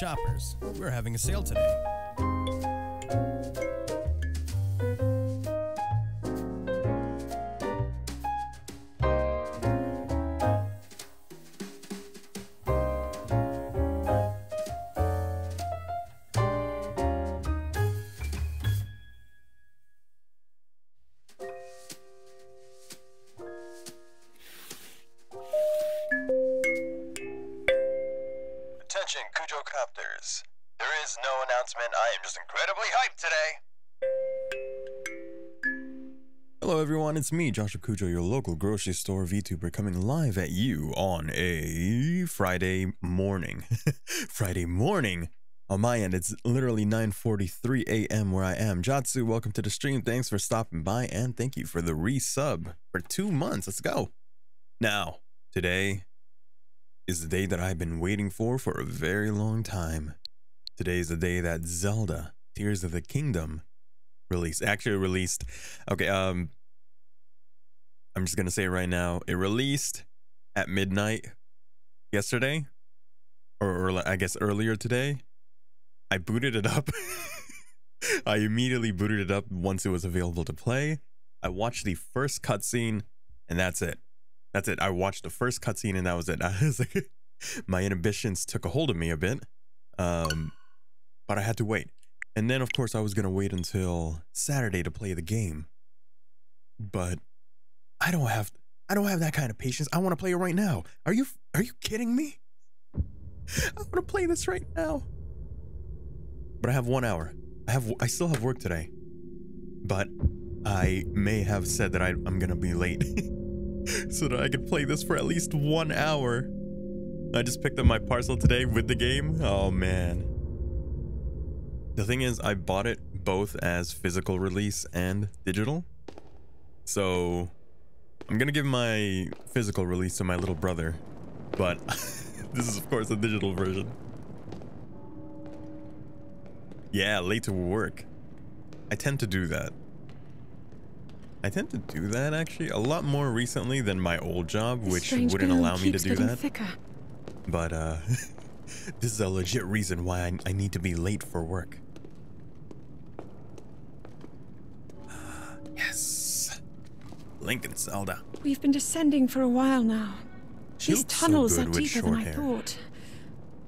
Shoppers, we're having a sale today. There is no announcement. I am just incredibly hyped today. Hello everyone, it's me, Joshua Kujou, your local grocery store VTuber coming live at you on a Friday morning. Friday morning! On my end, it's literally 9.43 a.m. where I am. Jatsu, welcome to the stream. Thanks for stopping by and thank you for the resub for two months. Let's go. Now, today is the day that I've been waiting for for a very long time. Today is the day that Zelda Tears of the Kingdom released. Actually released. Okay, um I'm just gonna say right now, it released at midnight yesterday, or, or I guess earlier today. I booted it up. I immediately booted it up once it was available to play. I watched the first cutscene, and that's it. That's it. I watched the first cutscene, and that was it. I was like, my inhibitions took a hold of me a bit, um, but I had to wait. And then, of course, I was gonna wait until Saturday to play the game, but I don't have I don't have that kind of patience. I want to play it right now. Are you are you kidding me? I want to play this right now. But I have 1 hour. I have I still have work today. But I may have said that I, I'm going to be late so that I could play this for at least 1 hour. I just picked up my parcel today with the game. Oh man. The thing is I bought it both as physical release and digital. So I'm gonna give my physical release to my little brother, but this is of course a digital version. Yeah, late to work. I tend to do that. I tend to do that actually a lot more recently than my old job, This which wouldn't allow me to do that. Thicker. But uh, this is a legit reason why I, I need to be late for work. yes, Lincoln Zelda. We've been descending for a while now. She These so tunnels good are deeper than I hair. thought.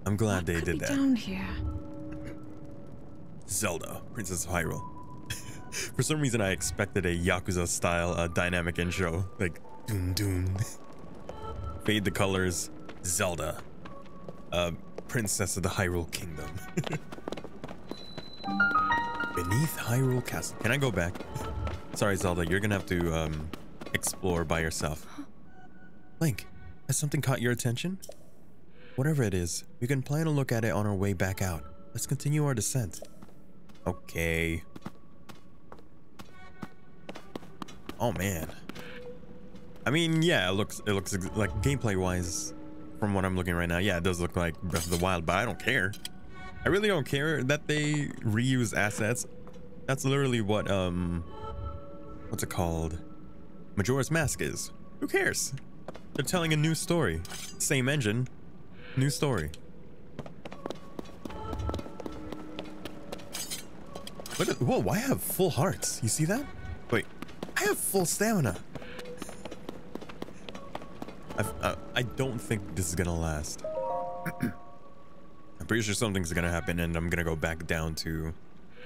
I'm glad What they could did be that. down here? Zelda, Princess of Hyrule. For some reason, I expected a Yakuza style uh, dynamic intro, like doom doom. Fade the colors, Zelda, uh, Princess of the Hyrule Kingdom. Beneath Hyrule Castle. Can I go back? Sorry, Zelda, you're gonna have to um, explore by yourself. Link, has something caught your attention? Whatever it is, we can plan to look at it on our way back out. Let's continue our descent. Okay. Oh man. I mean, yeah, it looks it looks like gameplay wise from what I'm looking right now. Yeah, it does look like Breath of the Wild, but I don't care. I really don't care that they reuse assets. That's literally what um what's it called? Majora's Mask is. Who cares? They're telling a new story. Same engine, new story. What? Whoa! I have full hearts. You see that? Wait, I have full stamina. I've, uh, I don't think this is gonna last. I'm pretty sure something's gonna happen, and I'm gonna go back down to,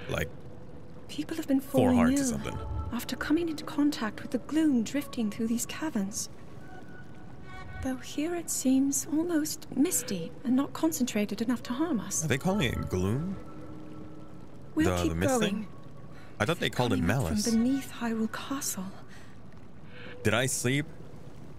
like, People have been four falling hearts or something. after coming into contact with the gloom drifting through these caverns. Though here it seems almost misty and not concentrated enough to harm us. Are they calling it gloom? We'll the- keep the going. thing? I thought they called it malice. From beneath Hyrule Castle. Did I sleep?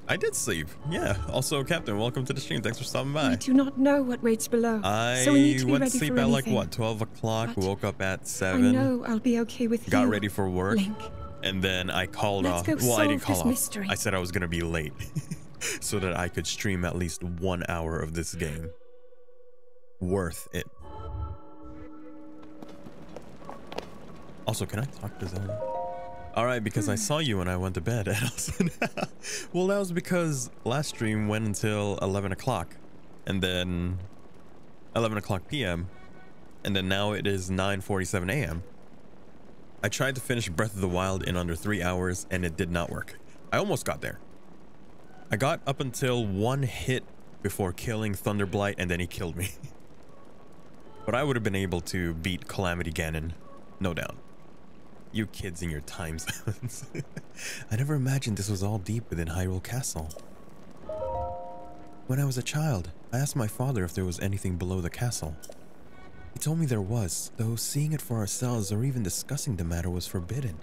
I did sleep. Yeah. Also, Captain, welcome to the stream. Thanks for stopping by. We do not know what waits below. I so we need to be went ready to sleep at like what, 12 o'clock, woke up at 7. I 7, know I'll be okay with got you. Got ready for work, Link. and then I called Let's off. go well, I didn't call this off. mystery. I said I was going to be late so that I could stream at least one hour of this game. Worth it. Also, can I talk to Zelda? All right, because I Hmm. saw you when I went to bed. And also, well, that was because last stream went until 11 o'clock. And then 11 o'clock p.m. and then now it is 9:47 a.m. I tried to finish Breath of the Wild in under three hours and it did not work. I almost got there. I got up until one hit before killing Thunderblight and then he killed me. but I would have been able to beat Calamity Ganon, no doubt. You kids in your time zones. I never imagined this was all deep within Hyrule Castle. When I was a child, I asked my father if there was anything below the castle. He told me there was, though seeing it for ourselves or even discussing the matter was forbidden.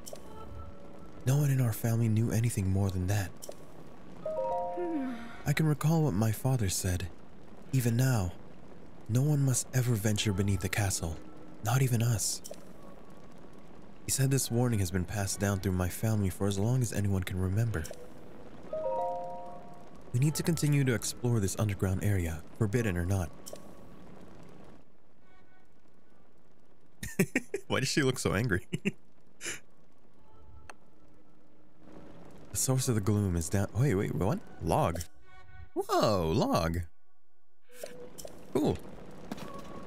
No one in our family knew anything more than that. I can recall what my father said. Even now, no one must ever venture beneath the castle, not even us. He said this warning has been passed down through my family for as long as anyone can remember. We need to continue to explore this underground area, forbidden or not. Why does she look so angry? the source of the gloom is down. Wait, wait, what? Log. Whoa, log. Cool.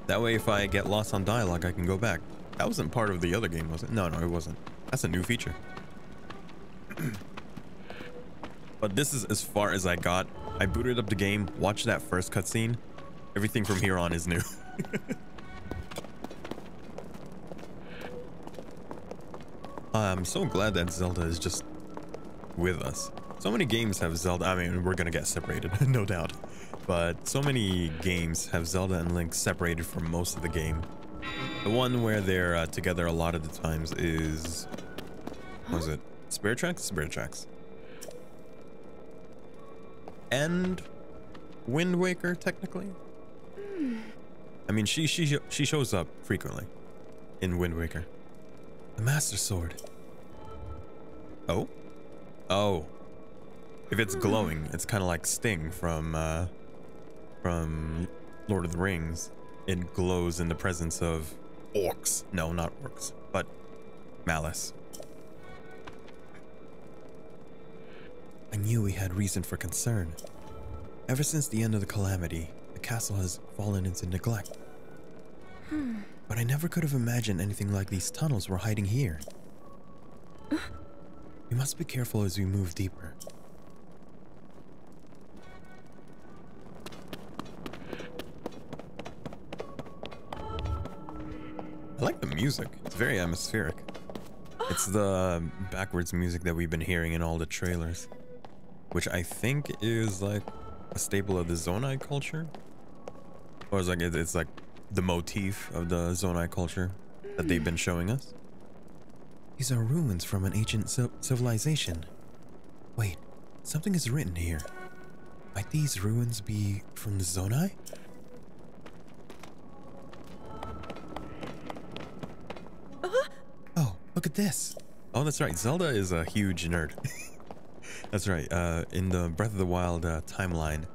That way, if I get lost on dialogue, I can go back. That wasn't part of the other game, was it? No, no, it wasn't. That's a new feature. but this is as far as I got. I booted up the game, watched that first cutscene. Everything from here on is new. I'm so glad that Zelda is just with us. So many games have Zelda. I mean, we're gonna get separated, no doubt. But so many games have Zelda and Link separated for most of the game. The one where they're uh, together a lot of the times is... What was it? Spirit Tracks? Spirit Tracks. And Wind Waker, technically? I mean, she, she, she shows up frequently in Wind Waker. The Master Sword. Oh? Oh. If it's glowing, it's kind of like Sting from, uh, from Lord of the Rings. It glows in the presence of orcs. No, not orcs, but malice. I knew we had reason for concern. Ever since the end of the calamity, the castle has fallen into neglect. But I never could have imagined anything like these tunnels were hiding here. Uh. We must be careful as we move deeper. Music. It's very atmospheric. It's the backwards music that we've been hearing in all the trailers. Which I think is like a staple of the Zonai culture. Or it's like it's like the motif of the Zonai culture that they've been showing us. These are ruins from an ancient civilization. Wait, something is written here. Might these ruins be from the Zonai? Look at this. Oh, that's right. Zelda is a huge nerd. that's right. Uh, in the Breath of the Wild uh, timeline,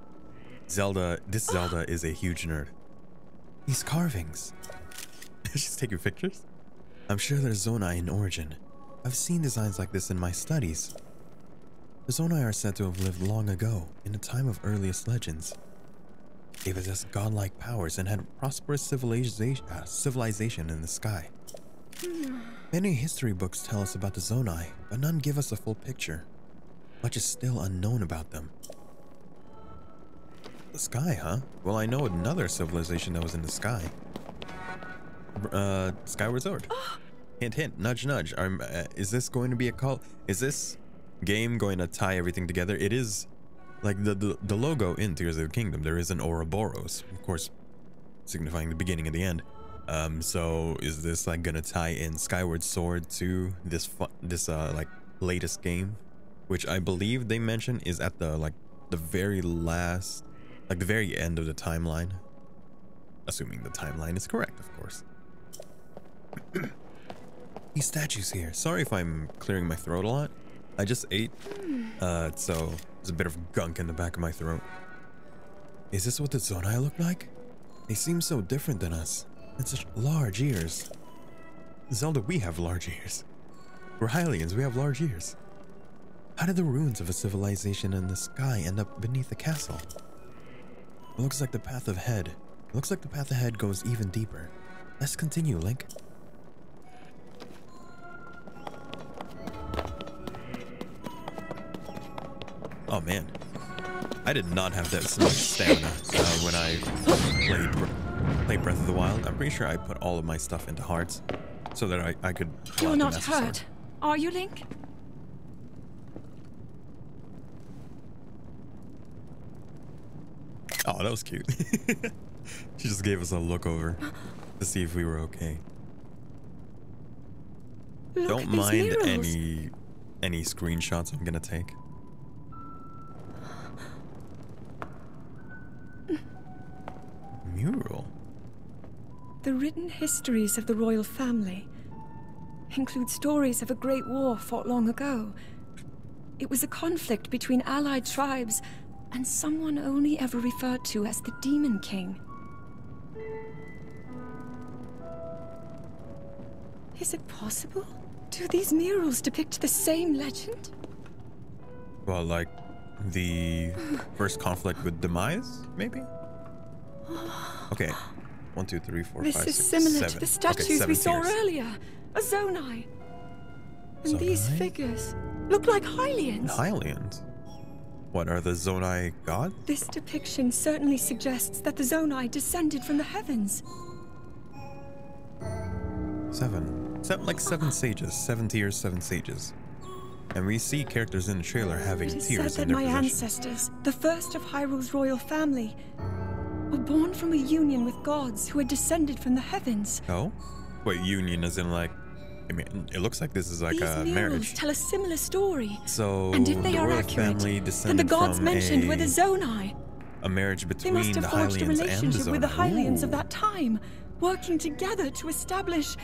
Zelda, this Zelda is a huge nerd. These carvings. She's taking pictures? I'm sure they're Zonai in origin. I've seen designs like this in my studies. The Zonai are said to have lived long ago, in the time of earliest legends. They possessed godlike powers and had prosperous civilization, uh, civilization in the sky. Many history books tell us about the Zonai, but none give us a full picture. Much is still unknown about them. The sky, huh? Well, I know another civilization that was in the sky. Uh, Skyward Sword. hint, hint, nudge, nudge. Um, uh, is this going to be a call? Is this game going to tie everything together? It is like the, the, the logo in Tears of the Kingdom. There is an Ouroboros, of course, signifying the beginning and the end. Um, so is this like gonna tie in Skyward Sword to this this uh like latest game, which I believe they mentioned is at the like the very last, like the very end of the timeline. Assuming the timeline is correct, of course. These statues here. Sorry if I'm clearing my throat a lot. I just ate, uh, so there's a bit of gunk in the back of my throat. Is this what the Zonai look like? They seem so different than us. And such large ears. Zelda, we have large ears. We're Hylians, we have large ears. How did the ruins of a civilization in the sky end up beneath the castle? It looks like the path of Head, Looks like the path ahead goes even deeper. Let's continue, Link. Oh man, I did not have that much stamina uh, when I played, Played Breath of the Wild. I'm pretty sure I put all of my stuff into hearts so that I, I could. You're not hurt, are you, Link? Oh, that was cute. she just gave us a look over to see if we were okay. Look Don't mind any any screenshots I'm gonna take. Mural. The written histories of the royal family include stories of a great war fought long ago. It was a conflict between allied tribes and someone only ever referred to as the Demon King. Is it possible? Do these murals depict the same legend? Well, like the first conflict with Demise, maybe? Okay. One, two, three, four, This five, is six, similar seven. to the Okay, statues we seven saw tiers. earlier. A Zonai. And these figures look like Hylians. Hylians. What are the Zonai gods? This depiction certainly suggests that the Zonai descended from the heavens. Seven. Seven, like seven sages. Seven tiers, seven sages. And we see characters in the trailer having It is tears said in that their my possession. ancestors, the first of Hyrule's royal family, were born from a union with gods who had descended from the heavens. Oh? Wait, union as in like, I mean, it looks like this is like These a murals marriage. tell a similar story. So and if they the are royal accurate, family then descended the gods from mentioned a, were the Zonai. a marriage between They must the have forged a the relationship with the. Hylians of that time, working together to establish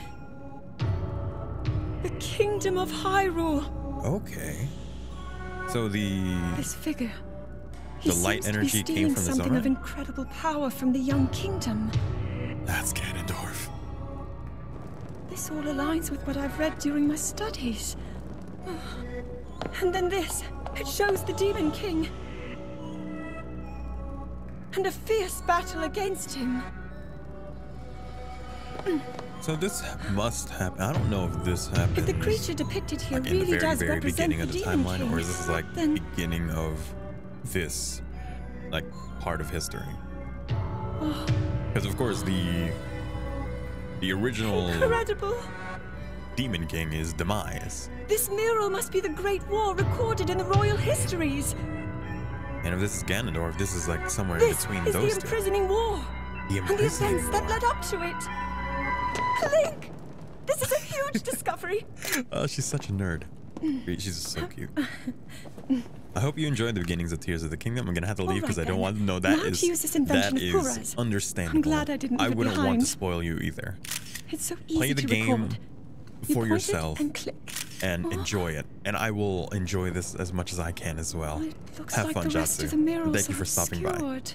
the kingdom of Hyrule. Okay. So the This figure. The light seems to be energy came from the something of incredible power from the young kingdom. that's Ganondorf. This all aligns with what I've read during my studies. And then this. It shows the Demon King. And a fierce battle against him. So this must happen. I don't know if this happens. If the creature depicted here like in the really very, does very represent beginning of the timeline, King, or is this like then beginning of this, like part of history? Oh. Because of course the the original incredible. Demon King is Demise, This mural must be the Great War recorded in the royal histories. and if this is Ganondorf, this is like somewhere This between is those the two. imprisoning war. The imprisoning and the events that led up to it. Link! This is a huge discovery. Oh, she's such a nerd. She's so cute. I hope you enjoyed the beginnings of Tears of the Kingdom. I'm gonna have to leave because right I don't want to know that Now is to use this invention that of is understandable. I'm glad I didn't I wouldn't want to spoil you either. It's so easy Play the to game record. For it yourself and click. and oh. enjoy it, and I will enjoy this as much as I can as well. Well, Have like fun, Jatsu. of the murals Thank you for stopping by. obscured.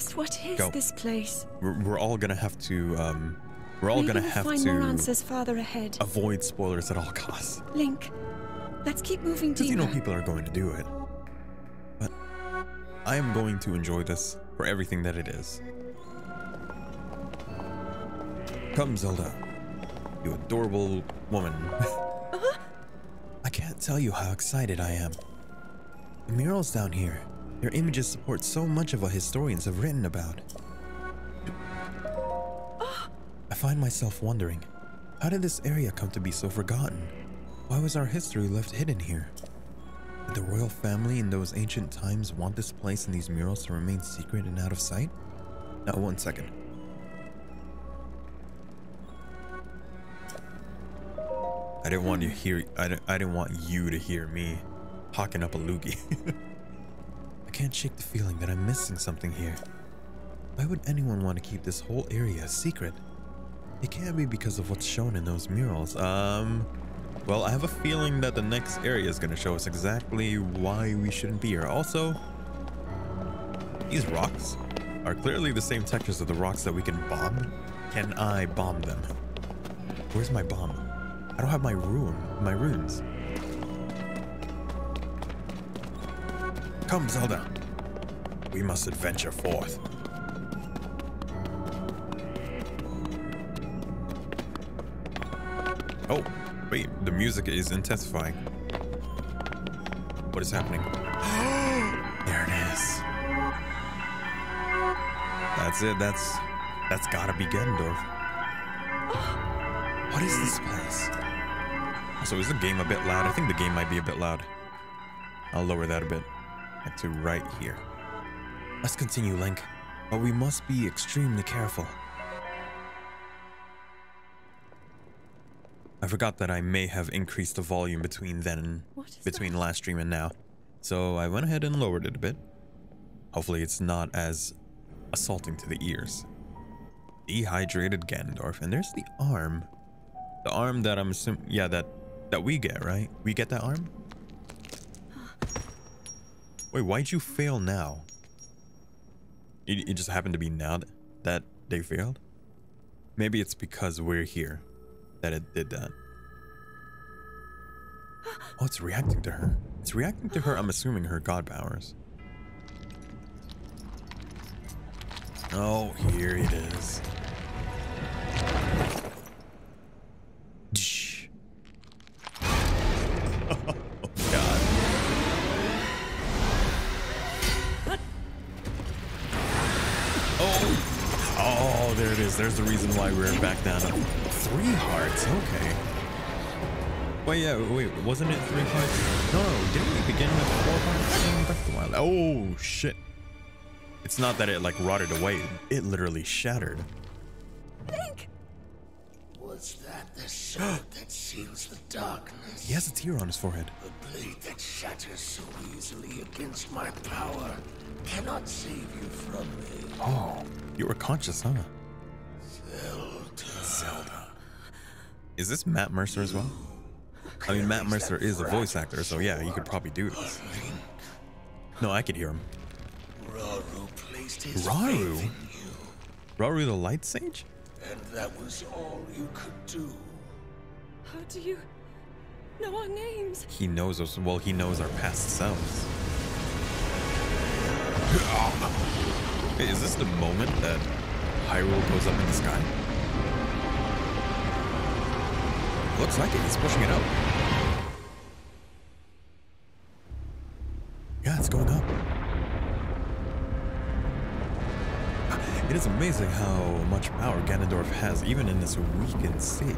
Just what is Go. this place? We're, we're all gonna have to. Um, we're all Maybe gonna we'll have find more to answers farther ahead. avoid spoilers at all costs. Link, let's keep moving Because you know people are going to do it. But I am going to enjoy this for everything that it is. Come, Zelda. You adorable woman. I can't tell you how excited I am. The murals down here, their images support so much of what historians have written about. I find myself wondering, how did this area come to be so forgotten? Why was our history left hidden here? Did the royal family in those ancient times want this place and these murals to remain secret and out of sight? Now, one second. I didn't want you to hear. I didn't, I didn't want you to hear me hawking up a loogie. I can't shake the feeling that I'm missing something here. Why would anyone want to keep this whole area a secret? It can't be because of what's shown in those murals. Um, well, I have a feeling that the next area is going to show us exactly why we shouldn't be here. Also, these rocks are clearly the same textures of the rocks that we can bomb. Can I bomb them? Where's my bomb? I don't have my rune, my runes. Come, Zelda. We must adventure forth. Oh, wait, the music is intensifying. What is happening? there it is. That's it. That's that's gotta be Ganondorf. What is this place? So is the game a bit loud? I think the game might be a bit loud. I'll lower that a bit. To right here. Let's continue, Link. But we must be extremely careful. I forgot that I may have increased the volume between then and What is between that? last stream and now. So I went ahead and lowered it a bit. Hopefully it's not as assaulting to the ears. Dehydrated Ganondorf, and there's the arm. The arm that I'm assuming, yeah, that that we get, right? We get that arm. Wait, why'd you fail now? It, it just happened to be now that, they failed. Maybe it's because we're here that it did that. Oh, it's reacting to her. It's reacting to her. I'm assuming her god powers. Oh, here it is. Oh. There it is. There's the reason why we're back down. to Three hearts. Okay. Wait, yeah, wait, wasn't it three hearts? No, no, didn't we begin with four hearts in Breath of the Wild? Oh, shit. It's not that it, like, rotted away. It literally shattered. Link! Was that the sword that seals the darkness? He has a tear on his forehead. The blade that shatters so easily against my power cannot save you from me. Oh, you were conscious, huh? Zelda. Zelda. Is this Matt Mercer as well? I mean, Matt Mercer is a voice actor, so yeah, he could probably do this. No, I could hear him. Rauru placed his Rauru? faith in you, Rauru the Light Sage? and that was all you could do. How do you know our names? He knows us. Well, he knows our past selves. Is this the moment that Hyrule goes up in the sky? Looks like it. He's pushing it up. Yeah, it's going up. It is amazing how much power Ganondorf has, even in this weakened state.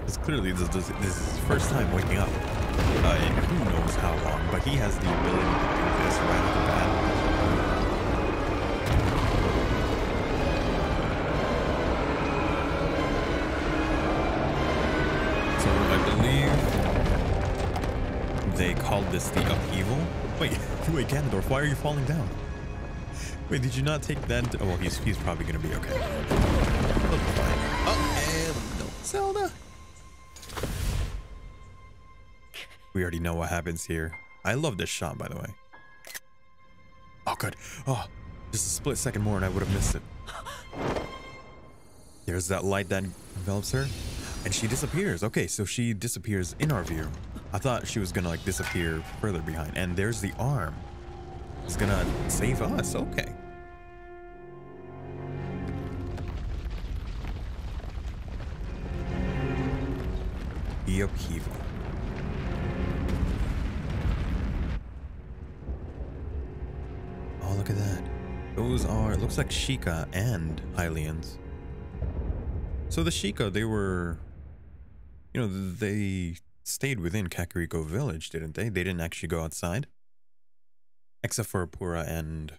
Because clearly this, this, this is his first time waking up. Uh, in who knows how long, but he has the ability to do this right called this the upheaval. Wait, wait, Ganondorf, why are you falling down? Wait, did you not take that? Oh, well, he's he's probably gonna be okay. Oh, and no, Zelda. We already know what happens here. I love this shot, by the way. Oh, good. Oh, just a split second more and I would have missed it. There's that light that envelops her, and she disappears. Okay, so she disappears in our view. I thought she was gonna like disappear further behind, and there's the arm. It's gonna save us. Okay. The upheaval. Oh, look at that. Those are, it looks like Sheikah and Hylians. So the Sheikah, they were, you know, they stayed within Kakariko Village, didn't they? They didn't actually go outside. Except for Purah and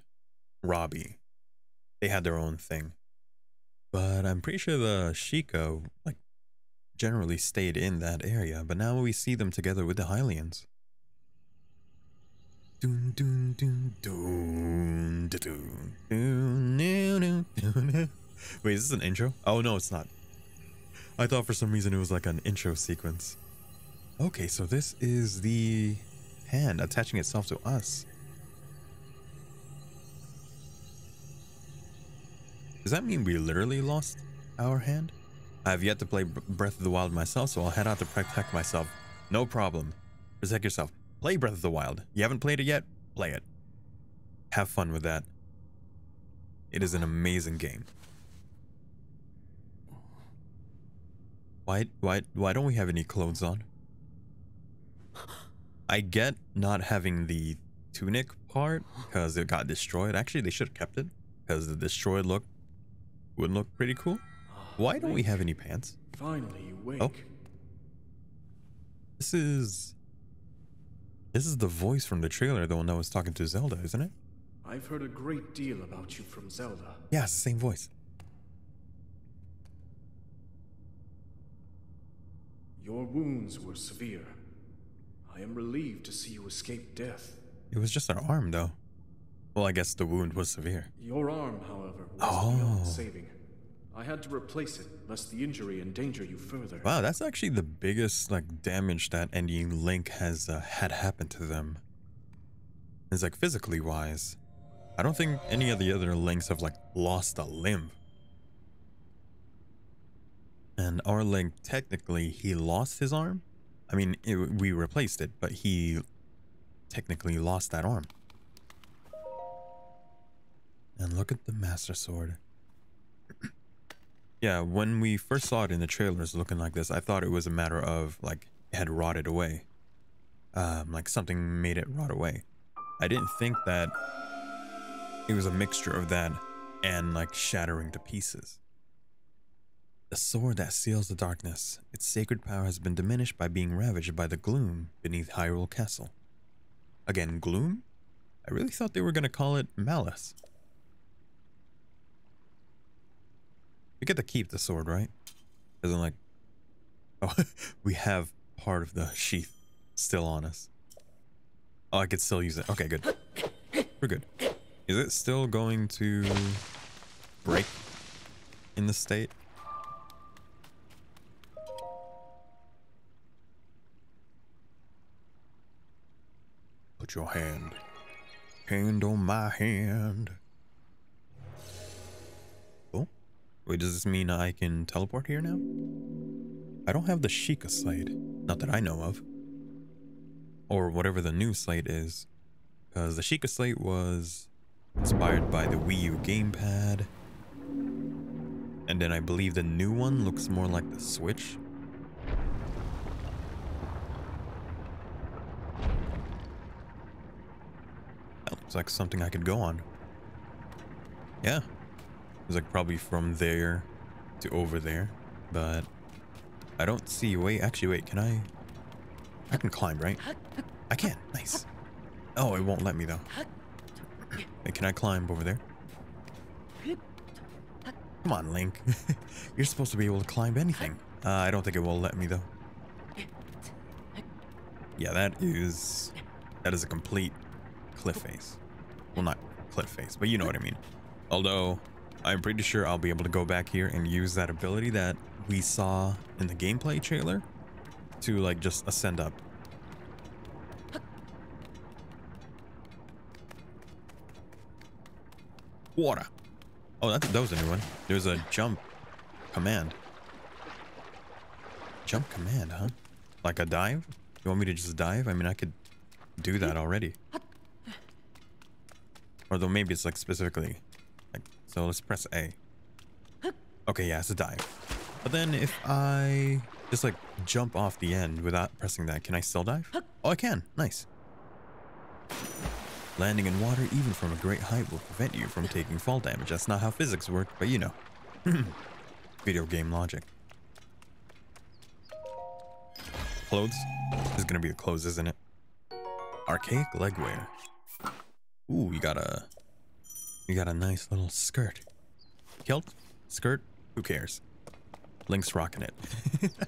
Robbie. They had their own thing. But I'm pretty sure the Sheikah, like, generally stayed in that area, but now we see them together with the Hylians. Doon doon doon doon doon doon doon doon Wait, is this an intro? Oh no, it's not. I thought for some reason it was like an intro sequence. Okay, so this is the hand attaching itself to us. Does that mean we literally lost our hand? I have yet to play Breath of the Wild myself, so I'll head out to protect myself. No problem. Protect yourself. Play Breath of the Wild. You haven't played it yet? Play it. have fun with that. It is an amazing game. Why why why don't we have any clothes on? I get not having the tunic part because it got destroyed. Actually, they should have kept it because the destroyed look would look pretty cool. Why don't we have any pants? Finally, you wake. Oh. This is this is the voice from the trailer, the one that was talking to Zelda, isn't it? I've heard a great deal about you from Zelda. Yeah, it's the same voice. Your wounds were severe. I am relieved to see you escape death. It was just an arm, though. Well, I guess the wound was severe. Your arm, however, was Oh. beyond saving. I had to replace it, lest the injury endanger you further. Wow, that's actually the biggest like damage that any Link has uh, had happen to them. It's like physically wise. I don't think any of the other Links have like lost a limb. And our Link, technically, he lost his arm. I mean, it, we replaced it, but he technically lost that arm. And look at the Master Sword. Yeah, when we first saw it in the trailers looking like this, I thought it was a matter of like it had rotted away. Um, like something made it rot away. I didn't think that it was a mixture of that and like shattering to pieces. The sword that seals the darkness, its sacred power has been diminished by being ravaged by the gloom beneath Hyrule Castle. Again, gloom? I really thought they were gonna call it malice. We get to keep the sword, right? Isn't like, oh, we have part of the sheath still on us. Oh, I could still use it. Okay, good. We're good. Is it still going to break in the state? Put your hand, hand on my hand. Oh, wait, does this mean I can teleport here now? I don't have the Sheikah slate, not that I know of. Or whatever the new slate is. Because the Sheikah slate was inspired by the Wii U gamepad. And then I believe the new one looks more like the Switch. Looks like something I could go on. Yeah. It's like probably from there to over there. But I don't see. Wait, actually, wait. Can I? I can climb, right? I can. Nice. Oh, it won't let me though. Wait, can I climb over there? Come on, Link. You're supposed to be able to climb anything. Uh, I don't think it will let me though. Yeah, that is that is a complete cliff face. Well, not cliff face, but you know what I mean. Although I'm pretty sure I'll be able to go back here and use that ability that we saw in the gameplay trailer to like just ascend up. Water. Oh, that, that was a new one. There's a jump command. Jump command, huh? Like a dive? You want me to just dive? I mean, I could do that already. Or though maybe it's like specifically. Like, so let's press A. Okay, yeah, it's a dive. But then if I just like jump off the end without pressing that, can I still dive? Oh, I can. Nice. Landing in water, even from a great height, will prevent you from taking fall damage. That's not how physics work, but you know. Video game logic. Clothes? This is gonna be the clothes, isn't it? Archaic legwear. Ooh, you got a... You got a nice little skirt. Kilt? Skirt? Who cares? Link's rocking it.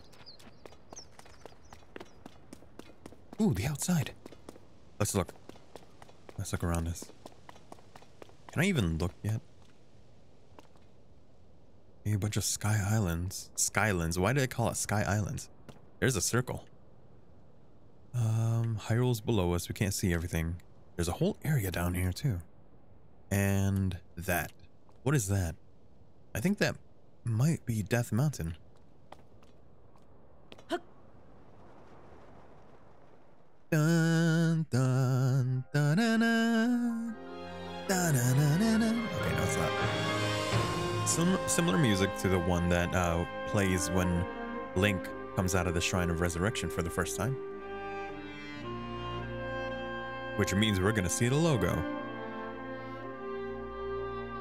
Ooh, the outside. Let's look. Let's look around us. Can I even look yet? A bunch of sky islands. Skylands. Why do they call it sky islands? There's a circle. Um, Hyrule's below us. We can't see everything. There's a whole area down here too. And that. What is that? I think that might be Death Mountain. Dun, dun. Okay, no, it's not. Some similar music to the one that uh, plays when Link comes out of the Shrine of Resurrection for the first time. Which means we're gonna see the logo.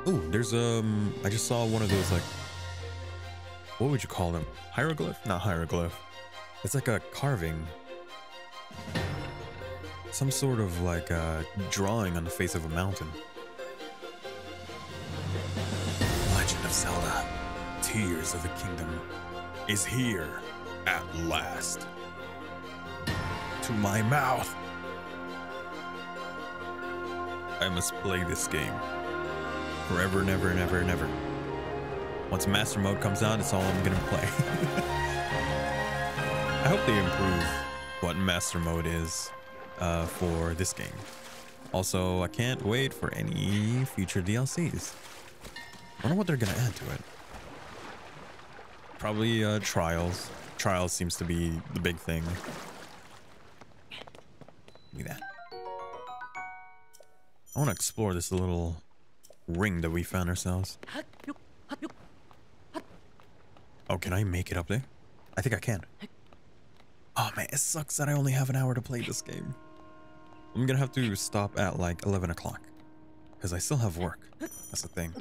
Oh, there's um I just saw one of those like what would you call them? Hieroglyph? Not hieroglyph. It's like a carving. Some sort of like a drawing on the face of a mountain. Legend of Zelda Tears of the Kingdom is here at last. To my mouth. I must play this game. Forever, never, never, never. Once Master Mode comes out, it's all I'm gonna play. I hope they improve what Master Mode is uh, for this game. Also, I can't wait for any future DLCs. I wonder what they're gonna add to it. Probably uh, Trials. Trials seems to be the big thing. Give me that. I want to explore this little ring that we found ourselves. Oh, can I make it up there? I think I can. Oh man, it sucks that I only have an hour to play this game. I'm gonna have to stop at like 11 o'clock. Because I still have work. That's the thing.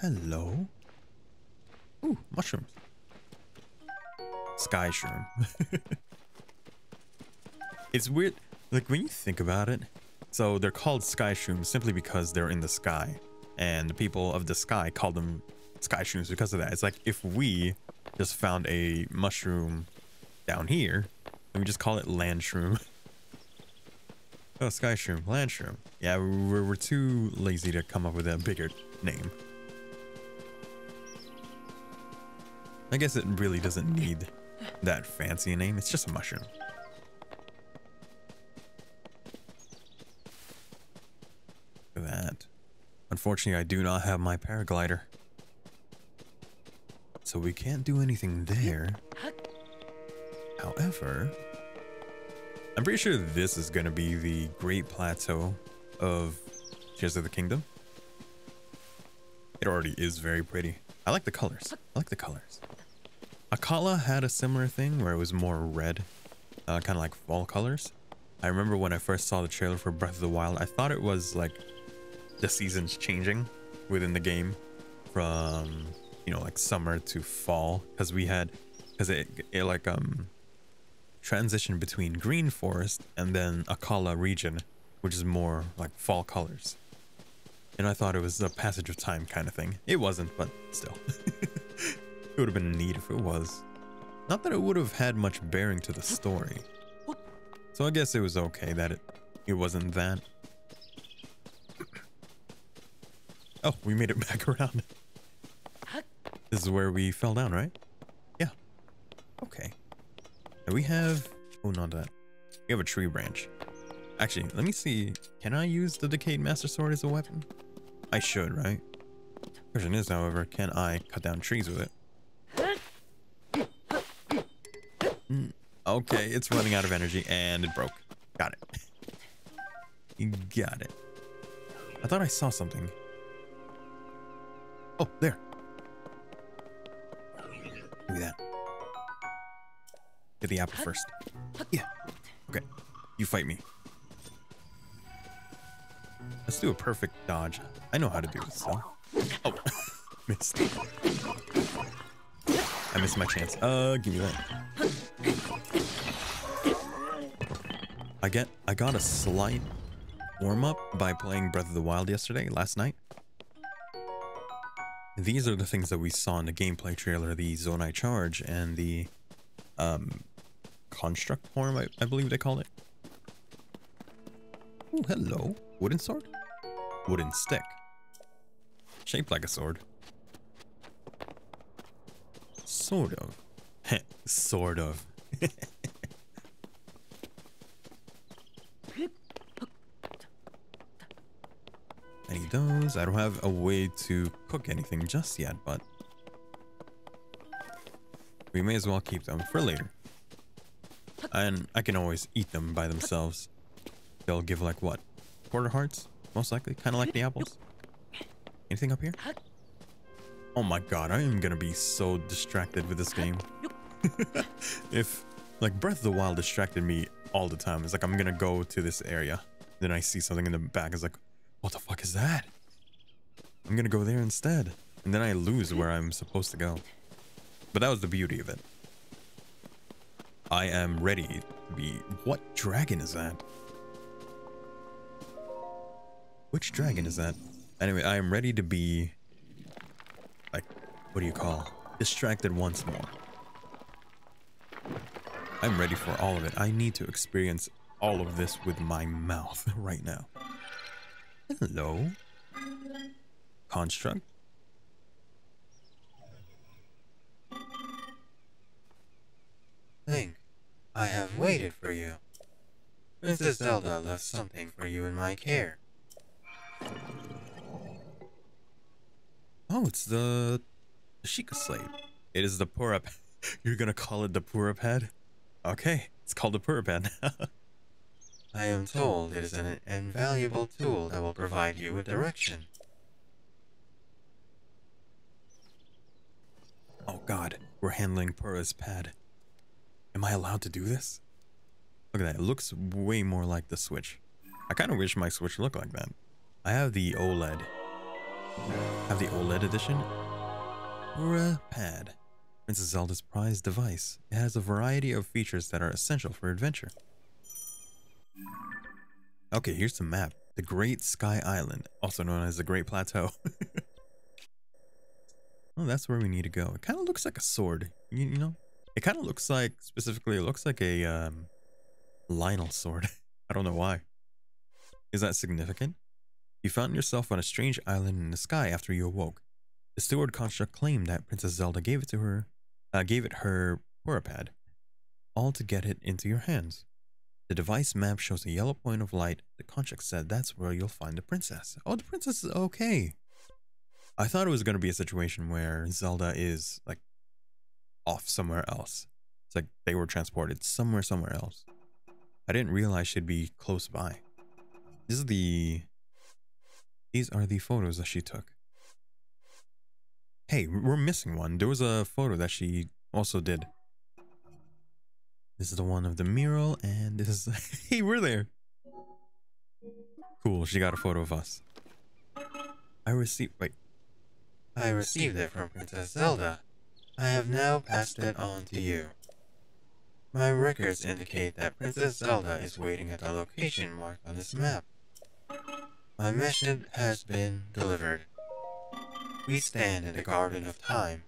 Hello? Ooh, mushrooms. Sky shroom. it's weird. Like when you think about it, so they're called sky shrooms simply because they're in the sky. And the people of the sky call them sky shrooms because of that. It's like if we just found a mushroom down here, and we just call it land shroom. oh, sky shroom, land shroom. Yeah, we're, we're too lazy to come up with a bigger name. I guess it really doesn't need that fancy name. It's just a mushroom. Unfortunately, I do not have my paraglider. So we can't do anything there. However, I'm pretty sure this is going to be the Great Plateau of Tears of the Kingdom. It already is very pretty. I like the colors. I like the colors. Akkala had a similar thing where it was more red, uh, kind of like fall colors. I remember when I first saw the trailer for Breath of the Wild, I thought it was like the seasons changing within the game from, you know, like summer to fall because we had, because it, it like, um, transition between Green Forest and then Akkala region, which is more like fall colors. And I thought it was a passage of time kind of thing. It wasn't, but still. it would have been neat if it was. Not that it would have had much bearing to the story. So I guess it was okay that it it wasn't that. Oh, we made it back around. This is where we fell down, right? Yeah. Okay. And we have oh not that. We have a tree branch. Actually, let me see. Can I use the Decayed Master Sword as a weapon? I should, right? Question is, however, can I cut down trees with it? Mm, Okay, it's running out of energy and it broke. Got it. You got it. I thought I saw something. Oh, there. Give me that. Get the apple first. Yeah. Okay. You fight me. Let's do a perfect dodge. I know how to do this, so. Oh, missed. I missed my chance. Uh, give me that. I get I got a slight warm up by playing Breath of the Wild yesterday, last night. These are the things that we saw in the gameplay trailer, the Zonai Charge and the um construct form, I, I believe they call it. Oh, hello. Wooden sword? Wooden stick. Shaped like a sword. Sort of. sort of. those. I don't have a way to cook anything just yet, but we may as well keep them for later. And I can always eat them by themselves. They'll give like what? Quarter hearts? Most likely. Kind of like the apples. Anything up here? Oh my god, I am gonna be so distracted with this game. if like Breath of the Wild distracted me all the time. It's like I'm gonna go to this area. Then I see something in the back. It's like, what the fuck is that? I'm gonna go there instead. And then I lose where I'm supposed to go. But that was the beauty of it. I am ready to be. What dragon is that? Which dragon is that? Anyway, I am ready to be. Like, what do you call? Distracted once more. I'm ready for all of it. I need to experience all of this with my mouth right now. Hello? Construct? Link, I have waited for you. Princess Zelda left something for you in my care. Oh, it's the, Sheikah Slate. It is the Purah. You're gonna call it the Purah Pad? Okay, it's called the Purah Pad. I am told it is an invaluable tool that will provide you with direction. oh god, we're handling Purah's pad. Am I allowed to do this? Look at that, it looks way more like the Switch. I kind of wish my Switch looked like that. I have the OLED. I have the OLED edition. Purah Pad. Princess Zelda's prized device. It has a variety of features that are essential for adventure. Okay, here's the map. The Great Sky Island, also known as the Great Plateau. oh, that's where we need to go. It kind of looks like a sword, you, you know? It kind of looks like, specifically, it looks like a um, Lynel sword. I don't know why. Is that significant? You found yourself on a strange island in the sky after you awoke. The steward construct claimed that Princess Zelda gave it to her, uh, gave it her Purah Pad, all to get it into your hands. The device map shows a yellow point of light. The construct said that's where you'll find the princess. Oh, the princess is okay. I thought it was going to be a situation where Zelda is like off somewhere else. It's like they were transported somewhere, somewhere else. I didn't realize she'd be close by. This is the. These are the photos that she took. Hey, we're missing one. There was a photo that she also did. This is the one of the mural, and this is. hey, we're there. Cool, she got a photo of us. I received. Wait. I received it from Princess Zelda. I have now passed it on to you. My records indicate that Princess Zelda is waiting at the location marked on this map. My mission has been delivered. We stand in the Garden of Time.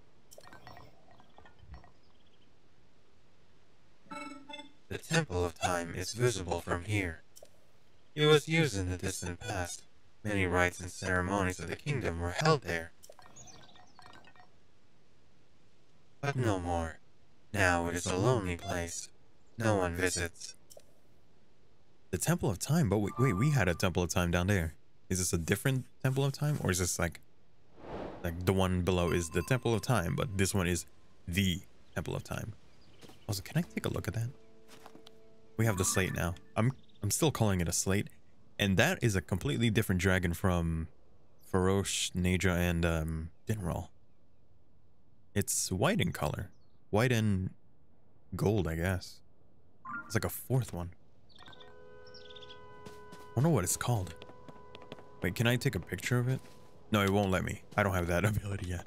The Temple of Time is visible from here. It was used in the distant past. Many rites and ceremonies of the kingdom were held there. But no more. Now it is a lonely place. No one visits. The Temple of Time, but wait, wait, we had a Temple of Time down there. Is this a different Temple of Time, or is this like, like the one below is the Temple of Time, but this one is the Temple of Time? Also, can I take a look at that? We have the slate now. I'm I'm still calling it a slate, and that is a completely different dragon from Farosh, Naja, and um, Dinraal. It's white in color, white and gold, I guess. It's like a fourth one. I wonder what it's called. Wait, can I take a picture of it? No, it won't let me. I don't have that ability yet.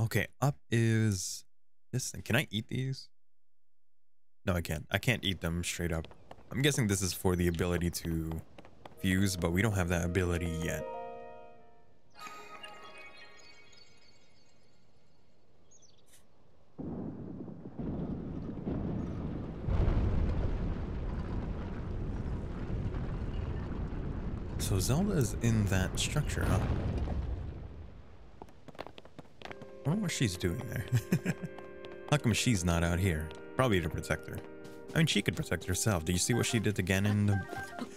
Okay, up is this thing. Can I eat these? No, I can't. I can't eat them straight up. I'm guessing this is for the ability to fuse, but we don't have that ability yet. So Zelda's in that structure, huh? I wonder what she's doing there. How come she's not out here? Probably to protect her. I mean, she could protect herself. Do you see what she did to Ganon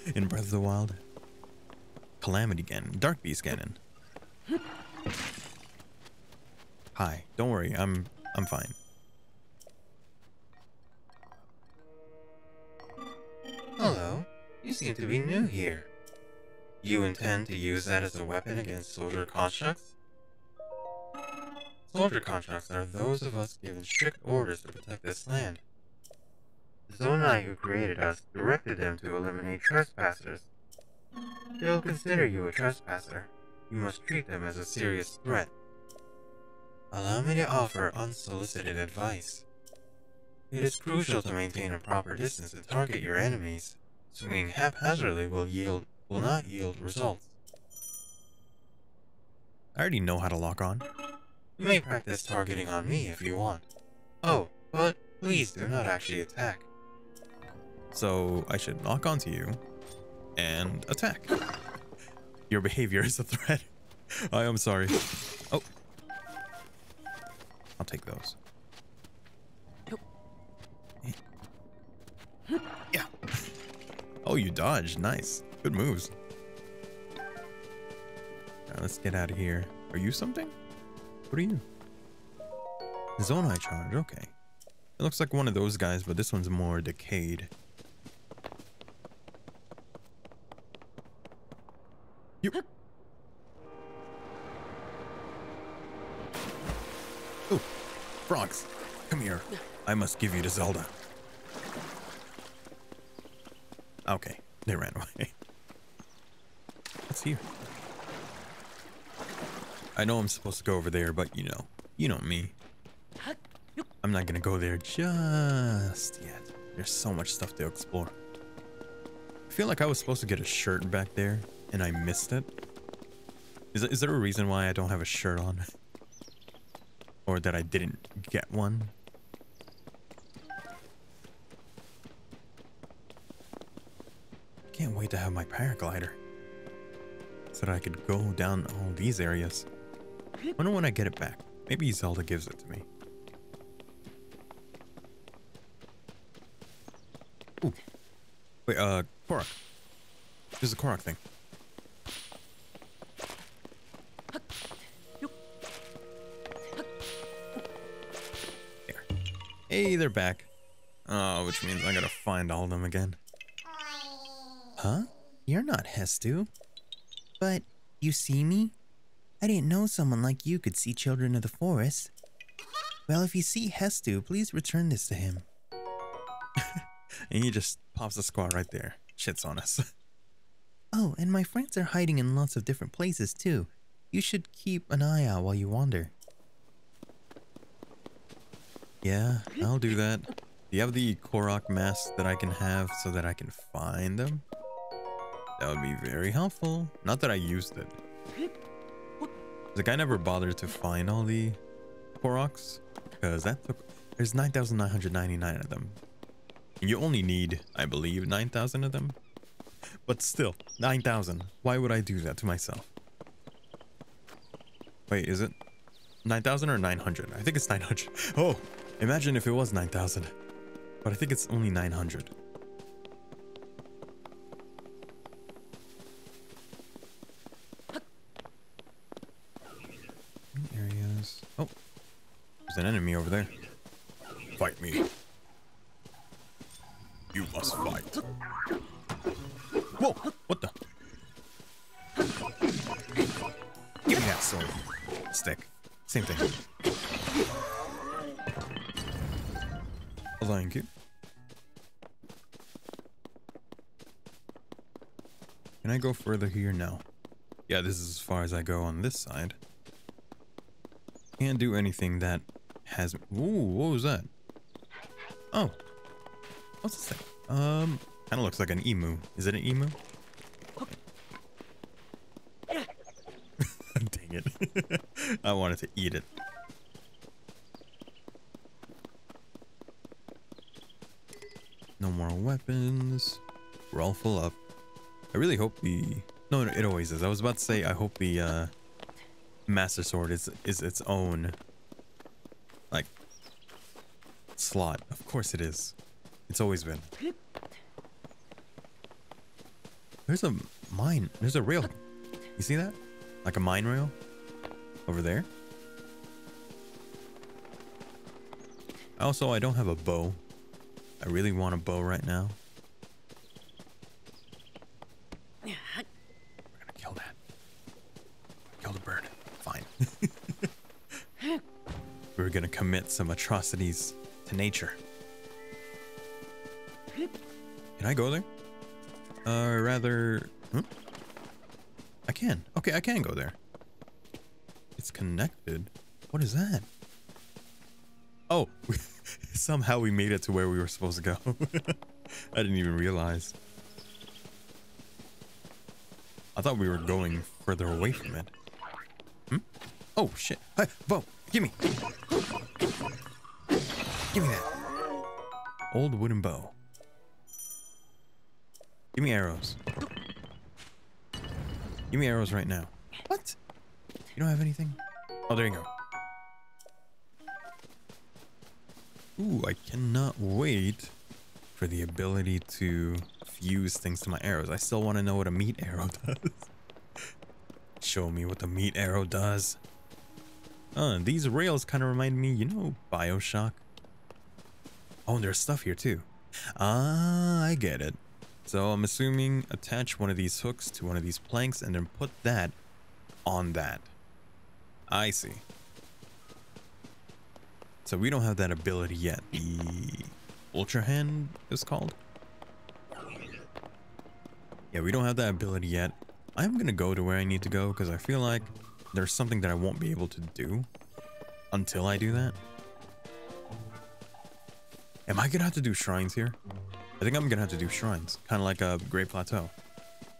in, in Breath of the Wild? Calamity Ganon. Dark Beast Ganon. Hi. Don't worry. I'm I'm fine. Hello. You seem to be new here. You intend to use that as a weapon against soldier constructs? Soldier constructs are those of us given strict orders to protect this land. The Zonai who created us directed them to eliminate trespassers. They'll consider you a trespasser. You must treat them as a serious threat. Allow me to offer unsolicited advice. It is crucial to maintain a proper distance to target your enemies. Swinging haphazardly will yield will not yield results. I already know how to lock on. You may practice targeting on me if you want. Oh, but please do not actually attack. So I should knock onto you and attack. Your behavior is a threat. I am sorry. Oh. I'll take those. Yeah. Oh, you dodged. Nice. Good moves. Now let's get out of here. Are you something? What are you? Zonai charge. Okay. It looks like one of those guys, but this one's more decayed. You. Oh, frogs, come here. I must give you to Zelda. Okay, they ran away. What's here? I know I'm supposed to go over there, but you know, you know me. I'm not gonna go there just yet. There's so much stuff to explore. I feel like I was supposed to get a shirt back there, and I missed it. Is, is there a reason why I don't have a shirt on? or that I didn't get one? Can't wait to have my paraglider. So that I could go down all these areas. I wonder when I get it back. Maybe Zelda gives it to me. Ooh. Wait, uh, Korok. There's a Korok thing. There. Hey, they're back. Oh, which means I gotta find all of them again. Huh? You're not Hestu. But you see me? I didn't know someone like you could see children of the forest. Well, if you see Hestu, please return this to him. and he just pops the squad right there. Shits on us. oh, and my friends are hiding in lots of different places too. You should keep an eye out while you wander. Yeah, I'll do that. Do you have the Korok mask that I can have so that I can find them? That would be very helpful. Not that I used it. The guy never bothered to find all the Koroks because that took. There's 9,999 of them. You only need, I believe, 9,000 of them. But still, 9,000. Why would I do that to myself? Wait, is it 9,000 or 900? I think it's 900. Oh, imagine if it was 9,000. But I think it's only 900. There's an enemy over there. Fight me. You must fight. Whoa! What the? Give me that sword. Stick. Same thing. Thank you. Can I go further here? No. Yeah, this is as far as I go on this side. Can't do anything that has... Ooh, what was that? Oh. What's this thing? Um, kind of looks like an emu. Is it an emu? Dang it. I wanted to eat it. No more weapons. We're all full up. I really hope the... No, it always is. I was about to say, I hope the uh, Master Sword is, is its own, like, slot. Of course it is. It's always been. There's a mine. There's a rail. You see that? Like a mine rail? Over there? Also, I don't have a bow. I really want a bow right now. We're gonna kill that. Kill the bird. Fine. We're gonna commit some atrocities to nature. Can I go there? Uh, rather, hmm? I can. Okay, I can go there. It's connected. What is that? Oh, somehow we made it to where we were supposed to go. I didn't even realize. I thought we were going further away from it. Hmm? Oh, shit. Hey, Bo, give me. Give me that. Old wooden bow. Give me arrows. Give me arrows right now. What? You don't have anything? Oh, there you go. Ooh, I cannot wait for the ability to fuse things to my arrows. I still want to know what a meat arrow does. Show me what the meat arrow does. Uh, these rails kind of remind me, you know, Bioshock. Oh, and there's stuff here too. Ah, I get it. So I'm assuming attach one of these hooks to one of these planks and then put that on that. I see. So we don't have that ability yet. The Ultra Hand is called. Yeah, we don't have that ability yet. I'm gonna go to where I need to go because I feel like there's something that I won't be able to do until I do that. Am I gonna have to do shrines here? I think I'm gonna have to do shrines, kind of like a Great Plateau.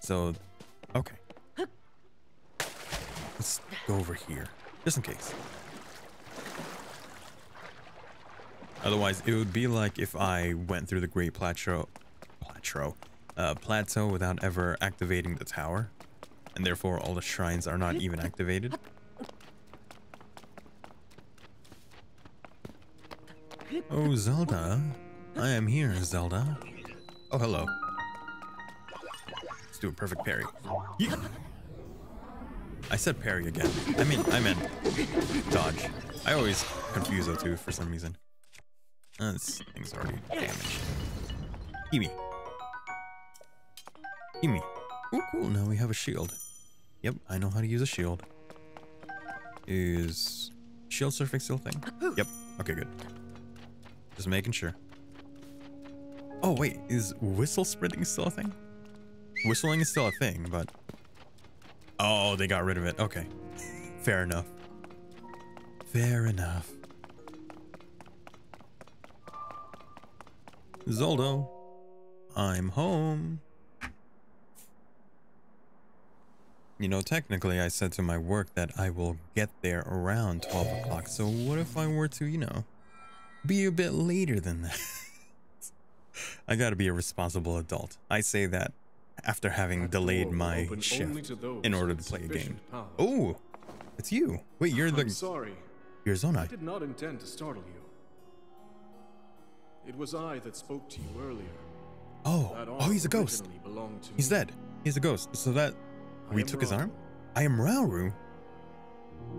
So, okay. Let's go over here, just in case. Otherwise, it would be like if I went through the Great Plateau, plateau, uh, plateau without ever activating the tower, and therefore all the shrines are not even activated. Oh, Zelda. I am here, Zelda. Oh, hello. Let's do a perfect parry. I said parry again. I mean, I meant dodge. I always confuse the two for some reason. Uh, this thing's already damaged. Gimme. Gimme. Oh, cool. Now we have a shield. Yep, I know how to use a shield. Is shield surfing still a thing? Yep. Okay, good. Just making sure. Oh, wait. Is whistle sprinting still a thing? Whistling is still a thing, but... Oh, they got rid of it. Okay. Fair enough. Fair enough. Zoldo, I'm home. You know, technically I said to my work that I will get there around 12 o'clock. So what if I were to, you know, be a bit later than that? I gotta be a responsible adult. I say that after having That delayed my shift in order to play a game. power. Oh, it's you. Wait, you're I'm the sorry. you're I did not intend to startle you. It was I that spoke to you earlier. Oh, oh, he's a ghost. originally belonged to He's me. dead. He's a ghost. So that I we took his arm. I am Rauru.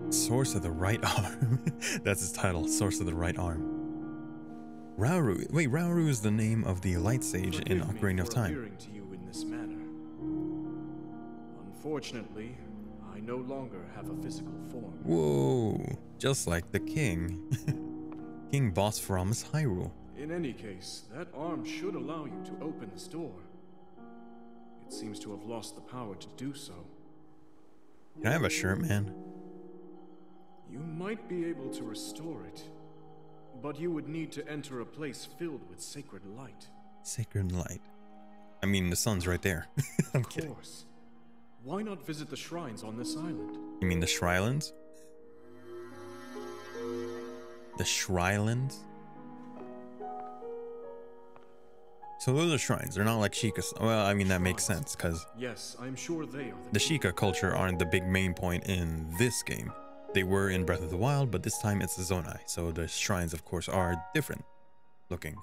Source of the right arm. That's his title. Source of the right arm. Rauru. Wait, Rauru is the name of the light sage in Forgive Ocarina of Time. to you in this manner. Unfortunately, I no longer have a physical form. Whoa, just like the king. king Bosphorus Hyrule. In any case, that arm should allow you to open this door. It seems to have lost the power to do so. Can I have a shirt, man? You might be able to restore it, but you would need to enter a place filled with sacred light. Sacred light. I mean, the sun's right there. I'm Of kidding. course. Why not visit the shrines on this island? You mean the Shrylands? The Shrylands? So those are shrines. They're not like Sheikah. Well, I mean, that makes sense because Yes, I'm sure they are the Sheikah culture aren't the big main point in this game. They were in Breath of the Wild, but this time it's the Zonai. So the shrines, of course, are different looking.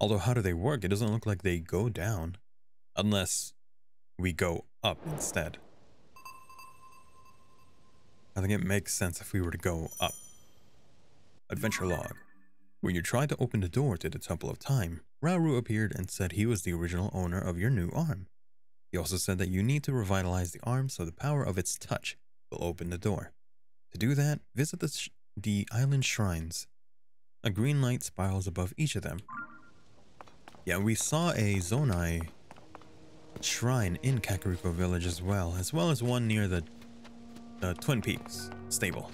Although, how do they work? It doesn't look like they go down. Unless we go up instead. I think it makes sense if we were to go up. Adventure log. When you tried to open the door to the Temple of Time, Rauru appeared and said he was the original owner of your new arm. He also said that you need to revitalize the arm so the power of its touch will open the door. To do that, visit the the island shrines. A green light spirals above each of them. Yeah, we saw a Zonai shrine in Kakariko Village as well, as well as one near the, the Twin Peaks stable.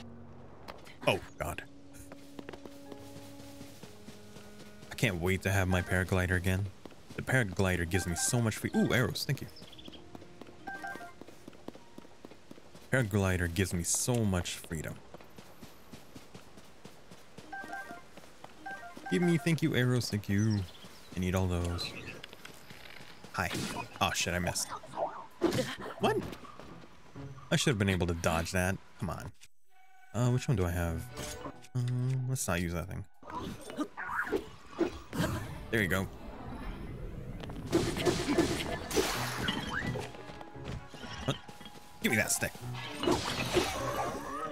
Oh, God. I can't wait to have my paraglider again. The paraglider gives me so much free- Ooh, arrows, thank you. Paraglider gives me so much freedom. Give me, thank you, arrows, thank you. I need all those. Hi. Oh shit, I missed. What? I should have been able to dodge that. Come on. Uh, which one do I have? Um, let's not use that thing. There you go. Give me that stick.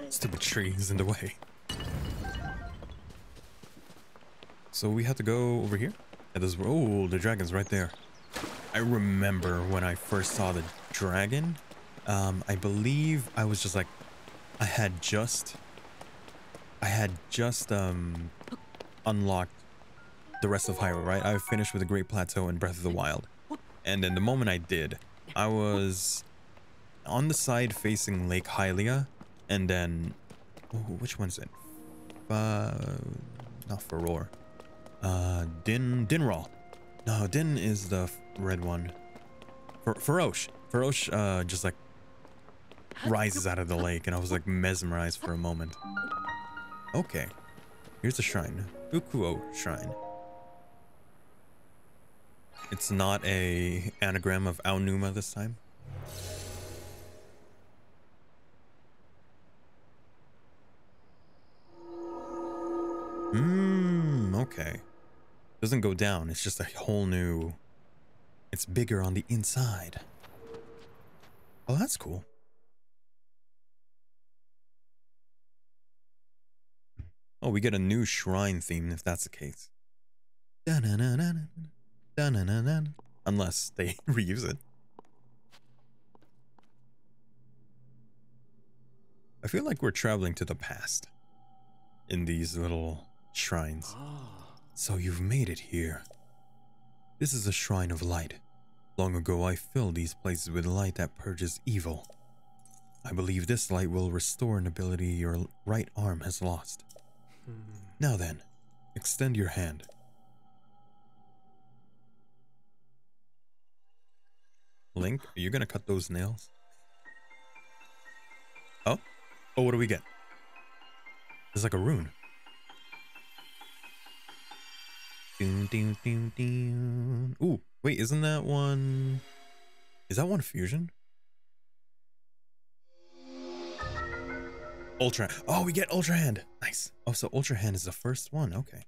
Stupid tree is in the way. So we have to go over here? At this, oh, the dragon's right there. I remember when I first saw the dragon. Um, I believe I was just like, I had just, I had just um, unlocked the rest of Hyrule, right? I finished with the Great Plateau and Breath of the Wild. And then the moment I did, I was on the side facing Lake Hylia, and then, oh, which one's it? Uh, not Furore. Uh, Din Dinraal. No, Din is the red one. Fer- Farosh. Farosh, uh, just like rises out of the lake, and I was like mesmerized for a moment. Okay, here's the shrine, Ukouh Shrine. It's not a anagram of Aonuma this time. Hmm, okay. Doesn't go down, it's just a whole new... It's bigger on the inside. Oh, that's cool. Oh, we get a new shrine theme if that's the case. Unless they reuse it. I feel like we're traveling to the past in these little shrines. Ah. So you've made it here. This is a shrine of light. Long ago, I filled these places with light that purges evil. I believe this light will restore an ability your right arm has lost. Hmm. Now then, extend your hand. Link, are you gonna cut those nails? Oh? Oh, what do we get? There's like a rune. Dun, dun, dun, dun. Ooh, wait, isn't that one... Is that one fusion? Ultra. Oh, we get Ultra Hand. Nice. Oh, so Ultra Hand is the first one. Okay.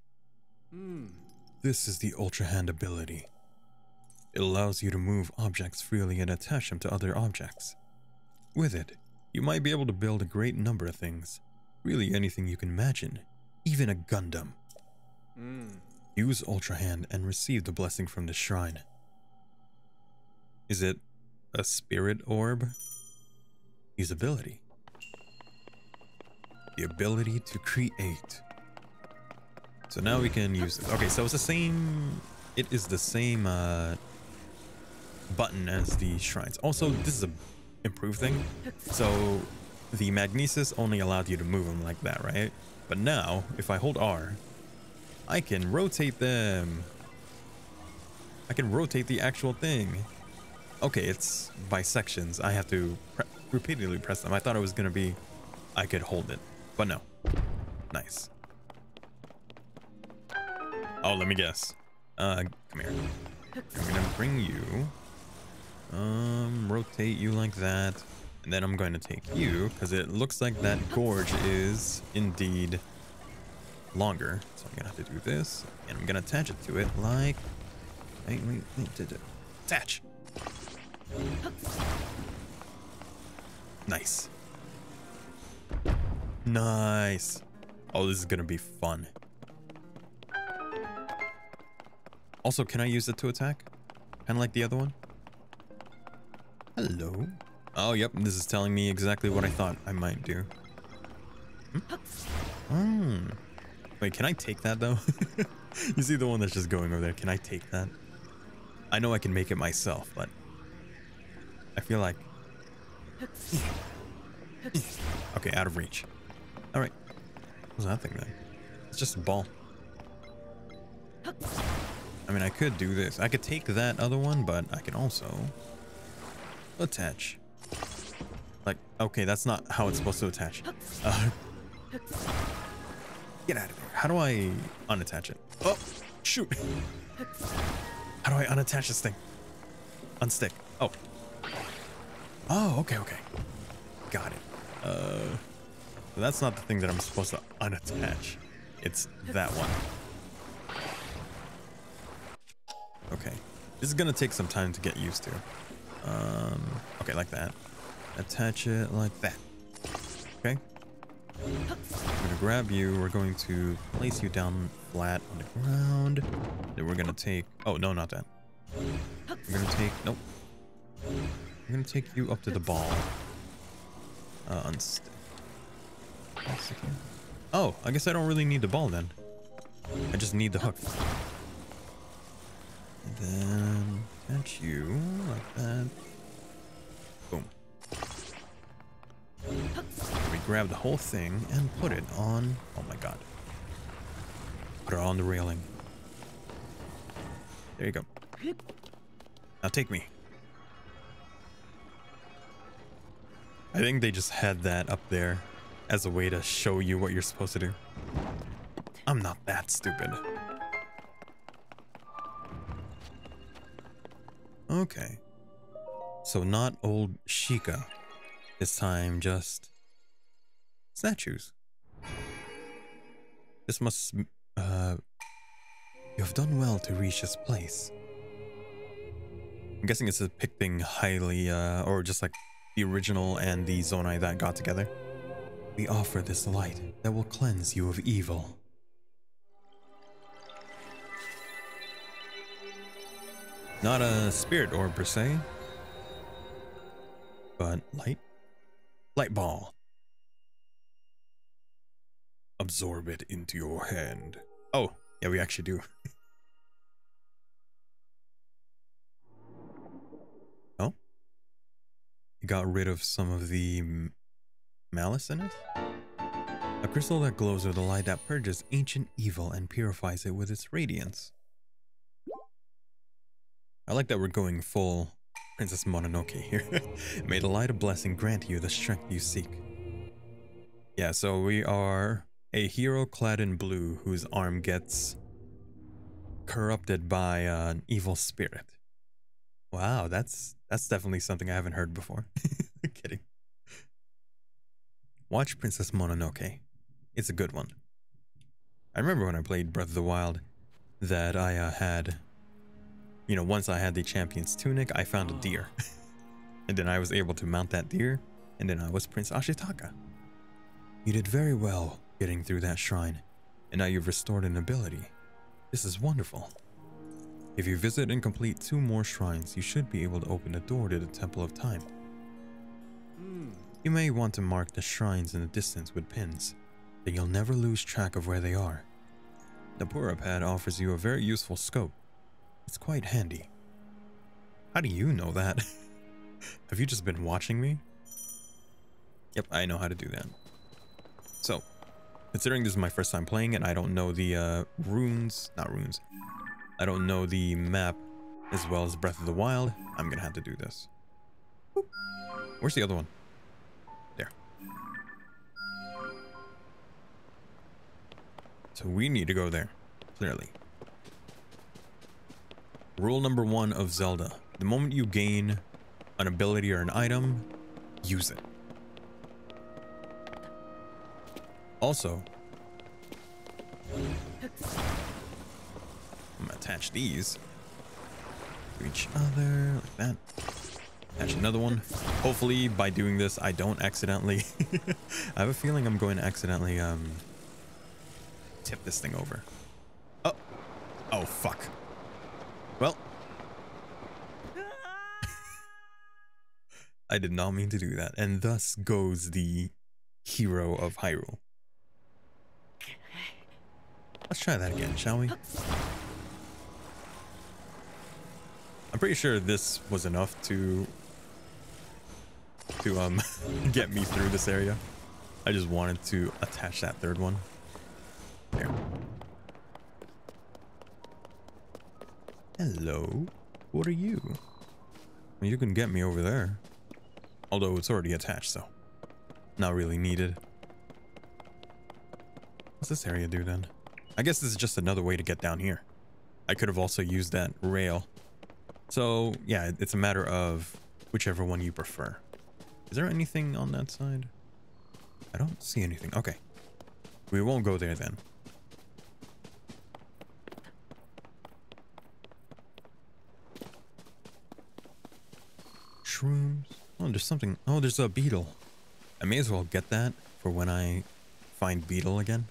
Hmm. This is the Ultra Hand ability. It allows you to move objects freely and attach them to other objects. With it, you might be able to build a great number of things. Really anything you can imagine. Even a Gundam. Hmm. Use Ultra Hand and receive the blessing from the shrine. Is it a spirit orb? Usability. The ability to create. So now we can use it. Okay, so it's the same. It is the same uh, button as the shrines. Also, this is a improved thing. So the magnesis only allowed you to move them like that, right? But now, if I hold R, I can rotate them. I can rotate the actual thing. Okay, it's by sections. I have to pre repeatedly press them. I thought it was gonna be I could hold it, but no. Nice. Oh, let me guess. Uh, come here. I'm gonna bring you. Um, rotate you like that. And then I'm going to take you, because it looks like that gorge is indeed longer. So I'm gonna have to do this, and I'm gonna attach it to it like... Wait, wait, wait. Attach! Nice. Nice. Oh, this is gonna be fun. Also, can I use it to attack? Kind of like the other one? Hello? Oh, yep, this is telling me exactly what I thought I might do. Hmm? Wait, can I take that though? you see the one that's just going over there. Can I take that? I know I can make it myself, but I feel like Okay, out of reach. Alright. What's that thing then? It's just a ball. I mean, I could do this. I could take that other one, but I can also attach. Like, okay, that's not how it's supposed to attach. Uh, get out of there. How do I unattach it? Oh, shoot. How do I unattach this thing? Unstick. Oh. Oh, okay, okay. Got it. Uh, that's not the thing that I'm supposed to unattach. It's that one. Okay. This is gonna take some time to get used to. Um, okay, like that. Attach it like that. Okay. I'm gonna grab you. We're going to place you down flat on the ground. Then we're gonna take. Oh no, not that. We're gonna take. Nope. I'm gonna take you up to the ball. Uh. Unstick. Oh, I guess I don't really need the ball then. I just need the hook. And then catch you like that. Grab the whole thing and put it on. Oh my god. Put it on the railing. There you go. Now take me. I think they just had that up there as a way to show you what you're supposed to do. I'm not that stupid. Okay. So not old Sheikah. This time just statues. This must uh you have done well to reach this place. I'm guessing it's depicting highly uh or just like the original and the Zonai that got together. We offer this light that will cleanse you of evil. Not a spirit orb per se, but light. Light ball. Absorb it into your hand. Oh, yeah, we actually do. oh? You got rid of some of the malice in it? A crystal that glows with a light that purges ancient evil and purifies it with its radiance. I like that we're going full Princess Mononoke here. May the light of blessing grant you the strength you seek. Yeah, so we are a hero clad in blue whose arm gets corrupted by an evil spirit. Wow, that's that's definitely something I haven't heard before. Kidding. Watch Princess Mononoke. It's a good one. I remember when I played Breath of the Wild that I uh, had you know, once I had the champion's tunic, I found a deer. and then I was able to mount that deer, and then I was Prince Ashitaka. You did very well getting through that shrine, and now you've restored an ability. This is wonderful. If you visit and complete two more shrines, you should be able to open the door to the Temple of Time. You may want to mark the shrines in the distance with pins, then you'll never lose track of where they are. The Purah Pad offers you a very useful scope it's quite handy. How do you know that? Have you just been watching me? Yep, I know how to do that. So, considering this is my first time playing it, I don't know the uh, runes, not runes. I don't know the map as well as Breath of the Wild. I'm gonna have to do this. Where's the other one? There. So we need to go there, clearly. Rule number one of Zelda. The moment you gain an ability or an item, use it. Also, I'm gonna attach these to each other like that. Attach another one. Hopefully by doing this, I don't accidentally, I have a feeling I'm going to accidentally um, tip this thing over. Oh, oh fuck. Well, I did not mean to do that, and thus goes the hero of Hyrule. Try that again, shall we? I'm pretty sure this was enough to to um get me through this area. I just wanted to attach that third one. There. Hello. What are you? You can get me over there. Although it's already attached, so not really needed. What's this area do then? I guess this is just another way to get down here. I could have also used that rail. So yeah, it's a matter of whichever one you prefer. Is there anything on that side? I don't see anything. Okay. We won't go there then. Shrooms. Oh, there's something. Oh, there's a beetle. I may as well get that for when I find Beedle again.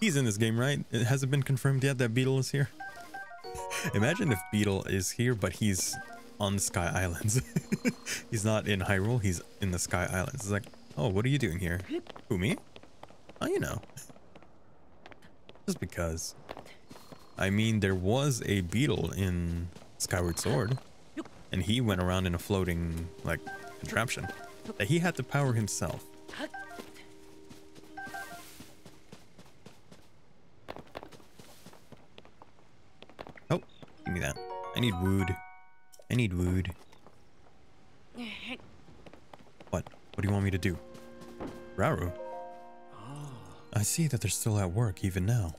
He's in this game, right? It hasn't been confirmed yet that Beedle is here. Imagine if Beedle is here, but he's on the Sky Islands. he's not in Hyrule, he's in the Sky Islands. It's like, oh, what are you doing here? Who, me? Oh, you know. Just because. I mean, there was a Beedle in Skyward Sword, and he went around in a floating, like, contraption that he had to power himself. I need wood. I need wood. What? What do you want me to do? Rauru. I see that they're still at work even now.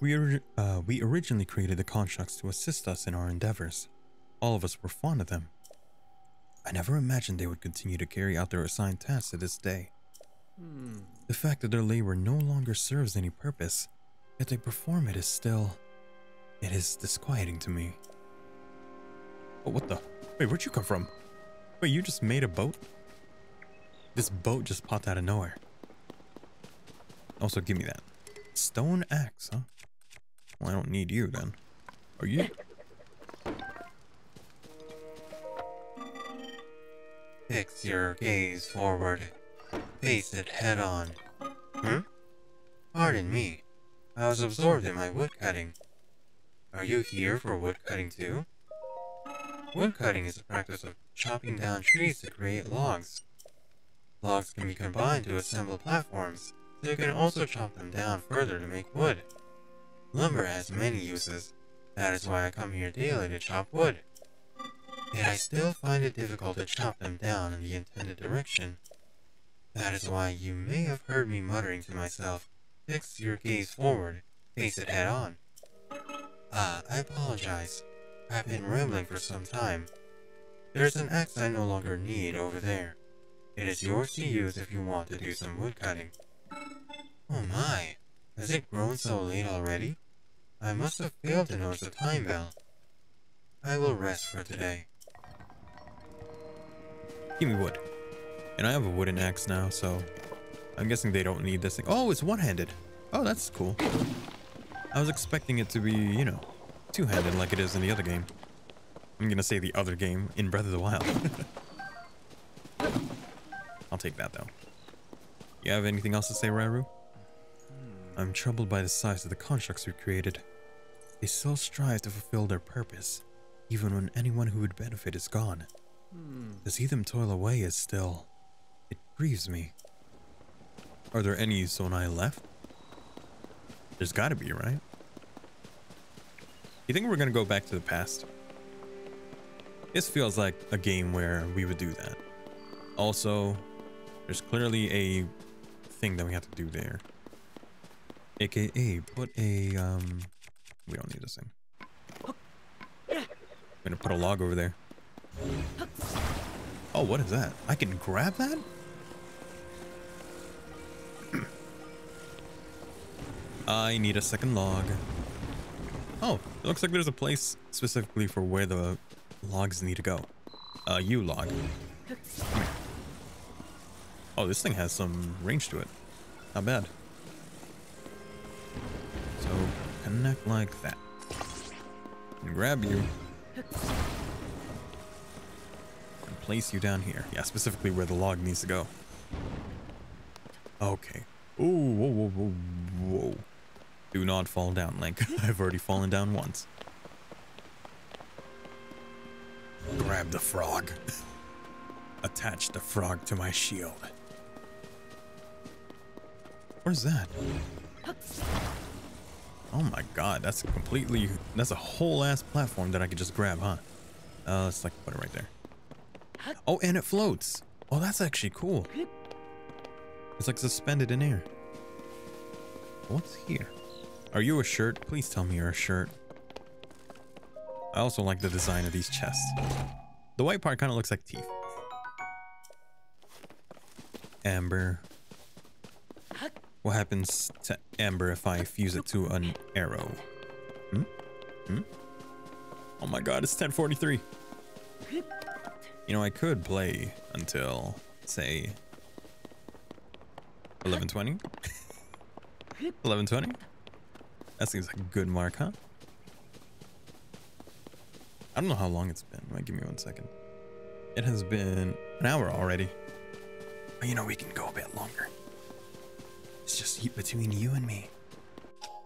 We, uh, we originally created the constructs to assist us in our endeavors. All of us were fond of them. I never imagined they would continue to carry out their assigned tasks to this day. The fact that their labor no longer serves any purpose, yet they perform it is still... It is disquieting to me. Oh, what the? Wait, where'd you come from? Wait, you just made a boat? This boat just popped out of nowhere. Also, give me that. Stone axe, huh? Well, I don't need you then. Are you? Fix your gaze forward. Face it head on. Hmm? Pardon me. I was absorbed in my woodcutting. Are you here for woodcutting too? Woodcutting is the practice of chopping down trees to create logs. Logs can be combined to assemble platforms, so you can also chop them down further to make wood. Lumber has many uses. That is why I come here daily to chop wood. Yet I still find it difficult to chop them down in the intended direction. That is why you may have heard me muttering to myself, fix your gaze forward, face it head on. Ah, I apologize. I've been rambling for some time. There's an axe I no longer need over there. It is yours to use if you want to do some woodcutting. Oh my, has it grown so late already? I must have failed to notice the time bell. I will rest for today. Give me wood. And I have a wooden axe now, so I'm guessing they don't need this thing. Oh, it's one-handed. Oh, that's cool. I was expecting it to be, you know, two-handed like it is in the other game. I'm gonna say the other game in Breath of the Wild. I'll take that though. You have anything else to say, Rauru? I'm troubled by the size of the constructs we created. They still strive to fulfill their purpose, even when anyone who would benefit is gone. To see them toil away is still... It grieves me. Are there any Zonai left? There's gotta be, right? You think we're gonna go back to the past? This feels like a game where we would do that. Also, there's clearly a thing that we have to do there. AKA, put a, um... We don't need this thing. I'm gonna put a log over there. Oh, what is that? I can grab that? I need a second log. Oh, it looks like there's a place specifically for where the logs need to go. Uh, you log. Oh, this thing has some range to it. Not bad. So, connect like that. And grab you. And place you down here. Yeah, specifically where the log needs to go. Okay. Ooh, whoa, whoa, whoa, whoa. Do not fall down, Link. I've already fallen down once. Grab the frog. Attach the frog to my shield. Where's that? Oh my god, that's a completely that's a whole ass platform that I could just grab, huh? Uh let's like put it right there. Oh, and it floats. Oh, that's actually cool. It's like suspended in air. What's here? Are you a shirt? Please tell me you're a shirt. I also like the design of these chests. The white part kind of looks like teeth. Amber. What happens to amber if I fuse it to an arrow? Hmm? Hmm? Oh my god, it's 1043. You know, I could play until, say, 1120. 1120? That seems like a good mark, huh? I don't know how long it's been. Wait, give me one second. It has been an hour already. But you know, we can go a bit longer. It's just between you and me.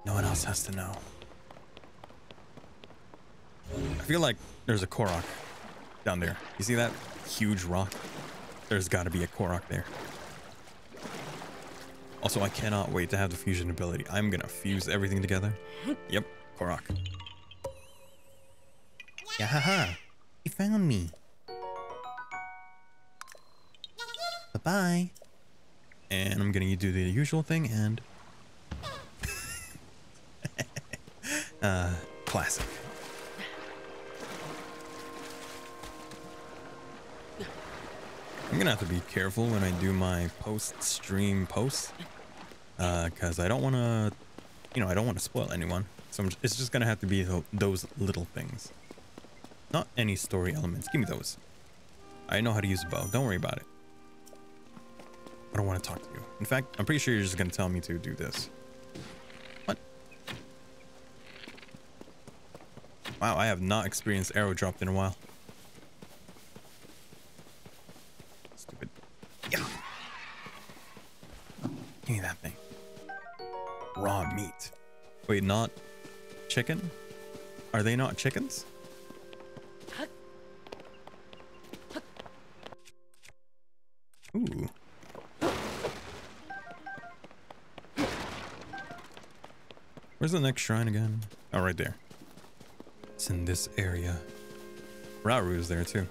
No one else has to know. I feel like there's a Korok down there. You see that huge rock? There's got to be a Korok there. Also, I cannot wait to have the fusion ability. I'm gonna fuse everything together. Yep, Korok. Yeah, haha. He found me. Bye bye. And I'm gonna do the usual thing and. uh, classic. I'm gonna have to be careful when I do my post-stream posts, uh, cause I don't want to, you know, I don't want to spoil anyone. So I'm, it's just gonna have to be tho- those little things, not any story elements. Give me those. I know how to use a bow. Don't worry about it. I don't want to talk to you. In fact, I'm pretty sure you're just gonna tell me to do this. What? Wow, I have not experienced arrow dropped in a while. Stupid. Yeah. Give me that. Raw meat. Wait, not chicken? Are they not chickens? Ooh. Where's the next shrine again? Oh, right there. It's in this area. Rauru is there too.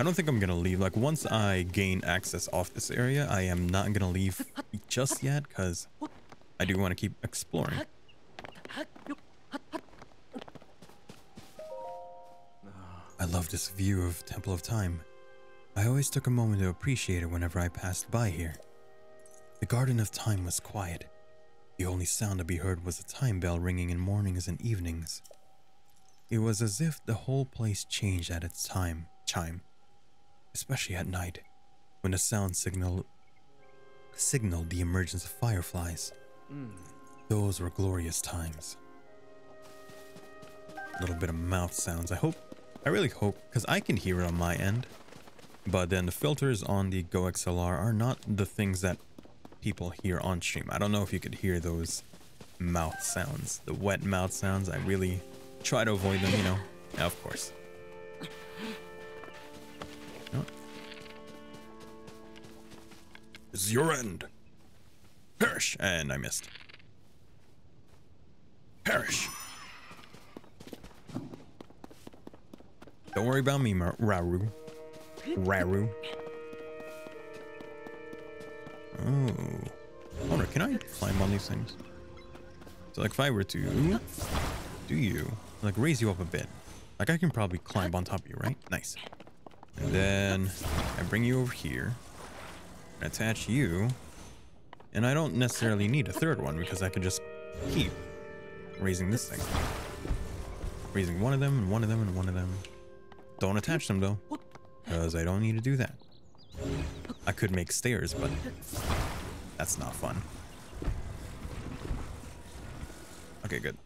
I don't think I'm gonna leave. Like once I gain access off this area, I am not gonna leave just yet because I do want to keep exploring. I love this view of Temple of Time. I always took a moment to appreciate it whenever I passed by here. The Garden of Time was quiet. The only sound to be heard was a time bell ringing in mornings and evenings. It was as if the whole place changed at its time chime, especially at night, when the sound signal signaled the emergence of fireflies. Those were glorious times. A little bit of mouth sounds. I hope, I really hope, because I can hear it on my end. But then the filters on the GoXLR are not the things that people hear on stream. I don't know if you could hear those mouth sounds, the wet mouth sounds. I really try to avoid them, you know. Yeah, of course. This is your end. Perish! And I missed. Perish! Don't worry about me, Mar- Rauru. Rauru. Oh. Wonder, can I climb on these things? So like if I were to do you, like raise you up a bit. Like I can probably climb on top of you, right? Nice. And then I bring you over here, attach you, and I don't necessarily need a third one because I can just keep raising this thing. Raising one of them and one of them and one of them. Don't attach them though, because I don't need to do that. I could make stairs, but that's not fun. Okay, good.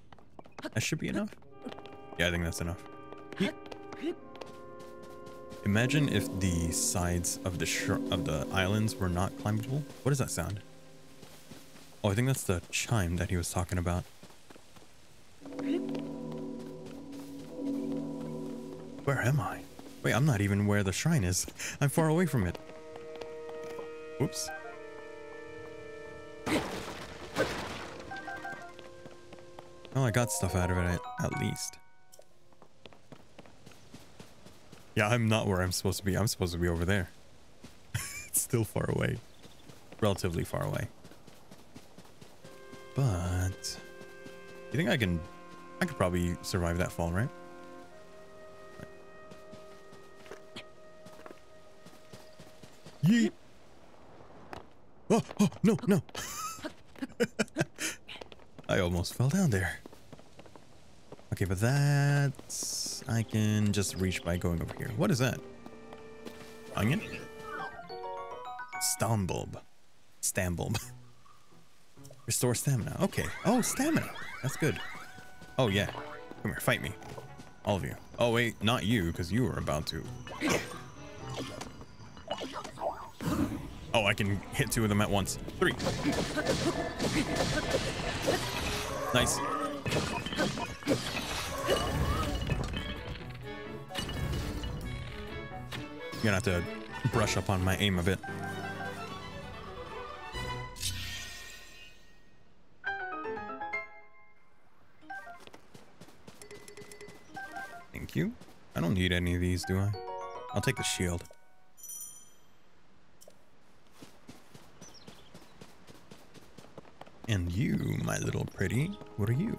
That should be enough. Yeah, I think that's enough. Imagine if the sides of the of the islands were not climbable. What does that sound? Oh, I think that's the chime that he was talking about. Where am I? Wait, I'm not even where the shrine is. I'm far away from it. Whoops. Oh, I got stuff out of it at least. Yeah, I'm not where I'm supposed to be. I'm supposed to be over there. it's still far away. Relatively far away. But... You think I can... I could probably survive that fall, right? Yeet! Oh, oh, no, no! I almost fell down there. Okay, but that I can just reach by going over here. What is that? Onion? Stambulb. Stambulb. Restore stamina. Okay. Oh, stamina. That's good. Oh, yeah. Come here, fight me. All of you. Oh, wait, not you, because you were about to. Oh, I can hit two of them at once. Three. Nice. Gonna have to brush up on my aim a bit. Thank you. I don't need any of these, do I? I'll take the shield. And you, my little pretty, what are you?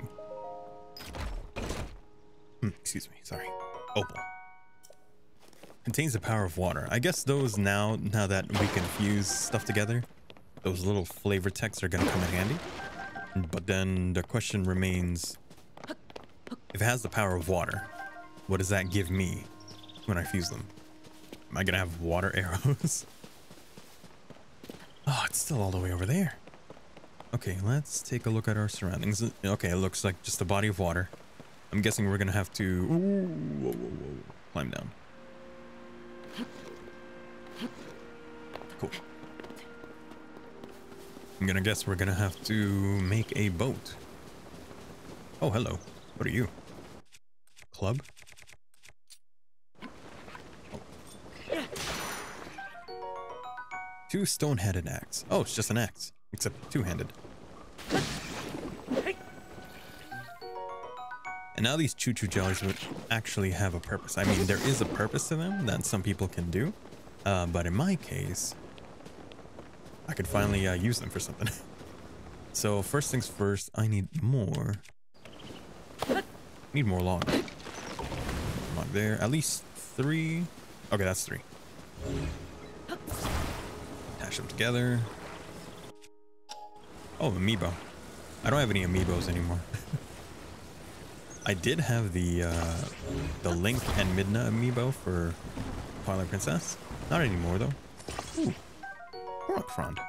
Hmm, excuse me, sorry. Opal. Contains the power of water. I guess those now, now that we can fuse stuff together, those little flavor texts are gonna come in handy. But then the question remains, if it has the power of water, what does that give me when I fuse them? Am I gonna have water arrows? oh, it's still all the way over there. Okay, let's take a look at our surroundings. Okay, it looks like just a body of water. I'm guessing we're gonna have to ooh, whoa, whoa, whoa, climb down. Cool. I'm gonna guess we're gonna have to make a boat. Oh, hello. What are you? Club? Two stone-headed axe. Oh, it's just an axe, except two-handed. Now these Chuchu jellies would actually have a purpose. I mean, there is a purpose to them that some people can do. Uh, but in my case, I could finally uh, use them for something. so first things first, I need more. Need more log. Log there. At least three. Okay, that's three. Attach them together. Oh, amiibo. I don't have any amiibos anymore. I did have the uh, the Link and Midna amiibo for Twilight Princess. Not anymore though. Ooh, rock frond.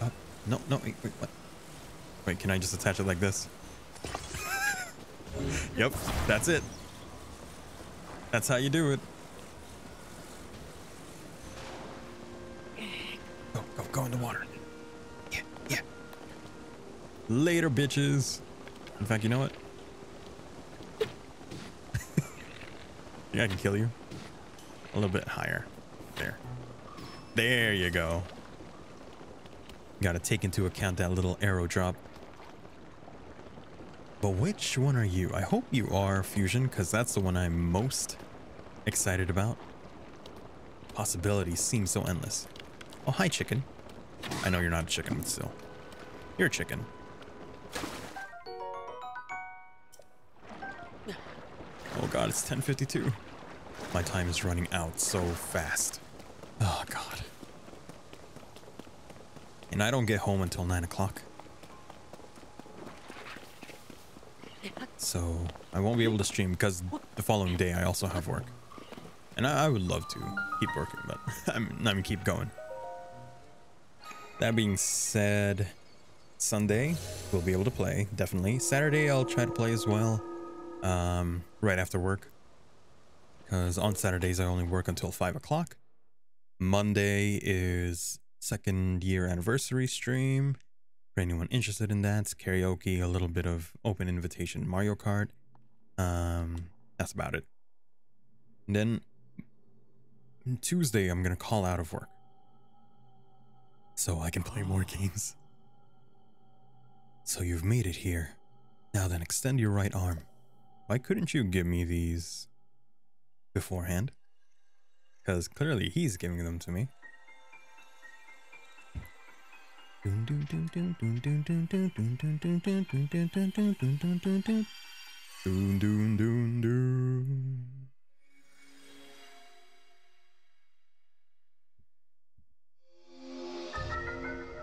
Uh, no, no, wait, wait, what? Wait, can I just attach it like this? yep, that's it. That's how you do it. Go, go, go in the water. Yeah, yeah. Later, bitches. In fact, you know what? yeah, I can kill you. A little bit higher. There. There you go. Gotta take into account that little arrow drop. But which one are you? I hope you are Fusion, because that's the one I'm most excited about. Possibilities seem so endless. Oh, hi, chicken. I know you're not a chicken, but still. You're a chicken. God, it's 10.52. My time is running out so fast. Oh god. And I don't get home until 9 o'clock. So, I won't be able to stream because the following day I also have work. And I, I would love to keep working, but I'm, I mean, keep going. That being said, Sunday we'll be able to play, definitely. Saturday I'll try to play as well, um, right after work. because on Saturdays I only work until 5 o'clock. Monday is second year anniversary stream. For anyone interested in that, karaoke, a little bit of open invitation Mario Kart. Um, that's about it. And then Tuesday I'm gonna call out of work. So I can play more games. So you've made it here. Now then extend your right arm. Why couldn't you give me these beforehand? Because clearly he's giving them to me.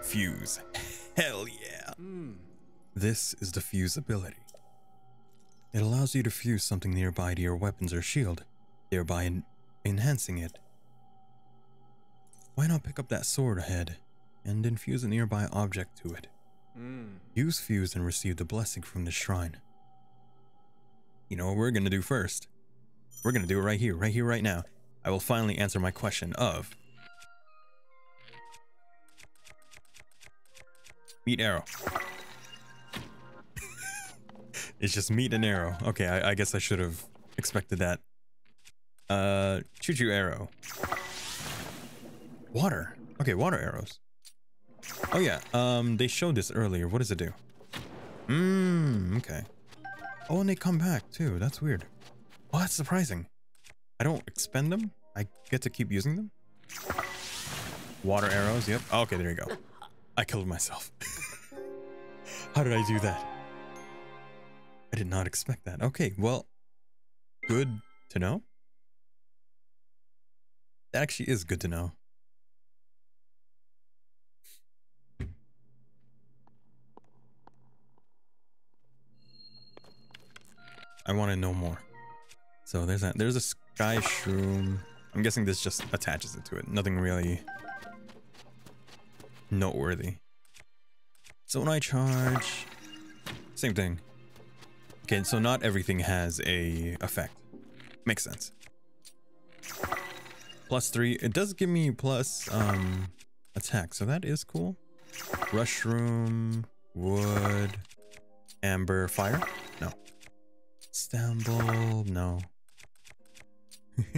Fuse. Hell yeah. This is the fuse ability. It allows you to fuse something nearby to your weapons or shield, thereby en- enhancing it. Why not pick up that sword ahead and infuse a nearby object to it? Hmm. Use fuse and receive the blessing from the shrine. You know what we're gonna do first? We're gonna do it right here, right here, right now. I will finally answer my question of Meat arrow. It's just meat and arrow. Okay, I, I guess I should have expected that. Uh, Chuchu arrow. Water. Okay, water arrows. Oh yeah, um, they showed this earlier. What does it do? Mmm, okay. Oh, and they come back too. That's weird. Oh, that's surprising. I don't expend them. I get to keep using them. Water arrows. Yep. Okay, there you go. I killed myself. How did I do that? I did not expect that. Okay, well, good to know. That actually is good to know. I want to know more. So there's that. There's a sky shroom. I'm guessing this just attaches it to it. Nothing really noteworthy. So when I charge, same thing. Okay, so not everything has a effect. Makes sense. Plus three. It does give me plus um attack, so that is cool. Rushroom, wood, amber, fire. No. Stamble, no.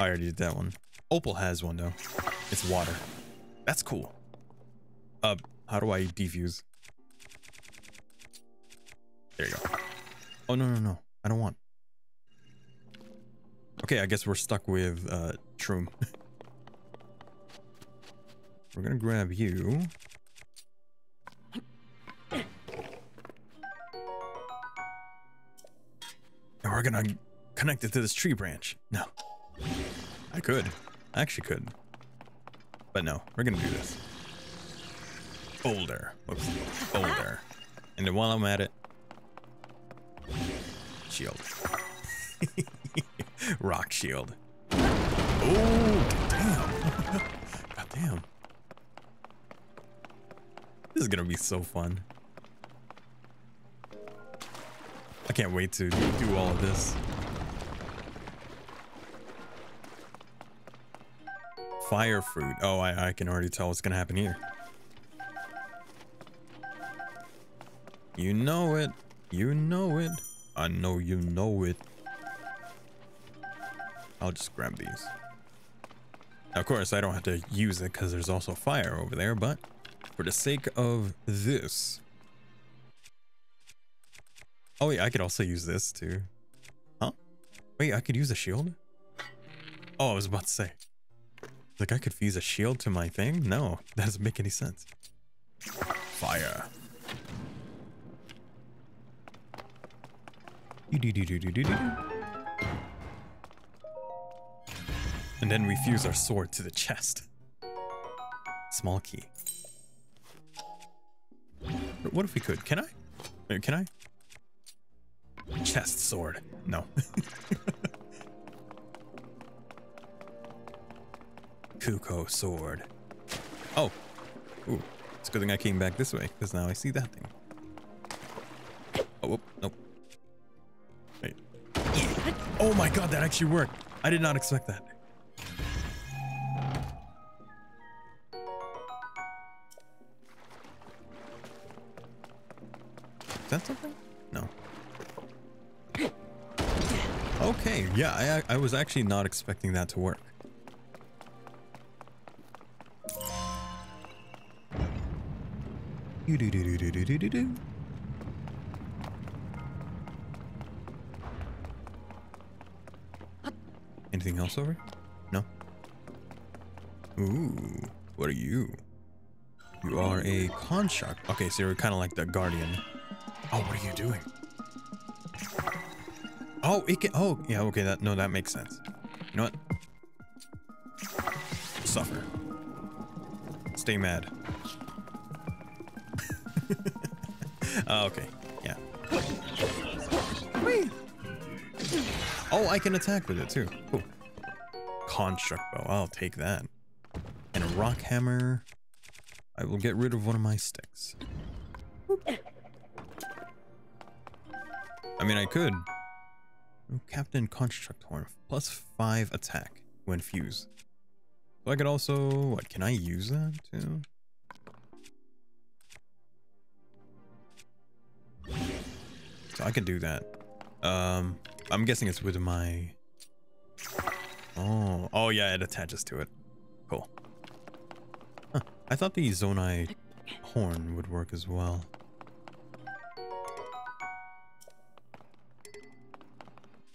I already did that one. Opal has one though. It's water. That's cool. Uh, how do I defuse? There you go. Oh, no, no, no. I don't want. Okay, I guess we're stuck with, uh, Shroom. we're gonna grab you. And we're gonna connect it to this tree branch. No. I could. I actually could. But no, we're gonna do this. Boulder. Whoops. Boulder. And then while I'm at it, shield. Rock shield. Oh, damn. God damn. This is gonna be so fun. I can't wait to do all of this. Fire fruit. Oh, I, I can already tell what's gonna happen here. You know it. You know it. I know you know it. I'll just grab these. Of course, I don't have to use it because there's also fire over there, but for the sake of this. Oh, yeah, I could also use this too. Huh? Wait, I could use a shield? Oh, I was about to say. Like, I could fuse a shield to my thing? No, that doesn't make any sense. Fire. And then we fuse our sword to the chest. Small key. What if we could? Can I? Uh, Can I? Chest sword. No. Kuko sword. Oh. Ooh. It's a good thing I came back this way, because now I see that thing. Oh, whoop, nope. Oh my god, that actually worked. I did not expect that. Is that something? No. Okay, yeah, I, I was actually not expecting that to work. Do do do do do do do do. Anything else over? No. Ooh, what are you? You are a construct. Okay, so you're kind of like the guardian. Oh, what are you doing? Oh, it can. Oh, yeah. Okay, that no, that makes sense. You know what? Suffer. Stay mad. uh, okay. Yeah. Whee! Oh, I can attack with it too. Construct bow. I'll take that. And a rock hammer. I will get rid of one of my sticks. I mean, I could. Oh, Captain Construct Horn. Plus five attack when fused. So I could also... What, can I use that too? So I could do that. Um, I'm guessing it's with my... Oh, oh yeah, it attaches to it. Cool. Huh. I thought the Zonai horn would work as well.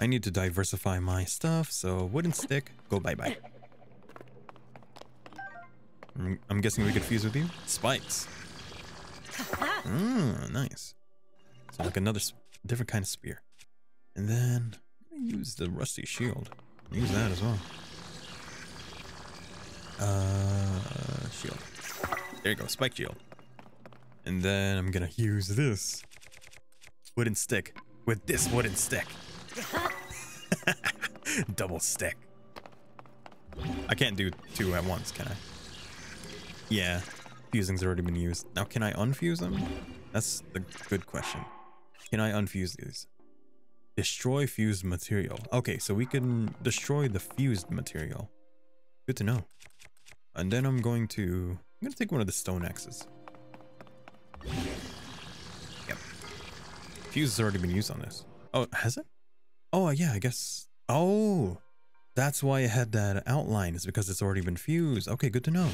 I need to diversify my stuff, so wooden stick, go bye-bye. I'm, I'm guessing we could fuse with you? Spikes. Mm, nice. So like another different kind of spear. And then use the rusty shield. Use that as well. Uh, shield. There you go, spike shield. And then I'm gonna use this wooden stick with this wooden stick. Double stick. I can't do two at once, can I? Yeah, fusing's already been used. Now, can I unfuse them? That's the good question. Can I unfuse these? Destroy fused material. Okay, so we can destroy the fused material. Good to know. And then I'm going to... I'm going to take one of the stone axes. Yep. Fuse has already been used on this. Oh, has it? Oh, yeah, I guess. Oh, that's why it had that outline. Is because it's already been fused. Okay, good to know.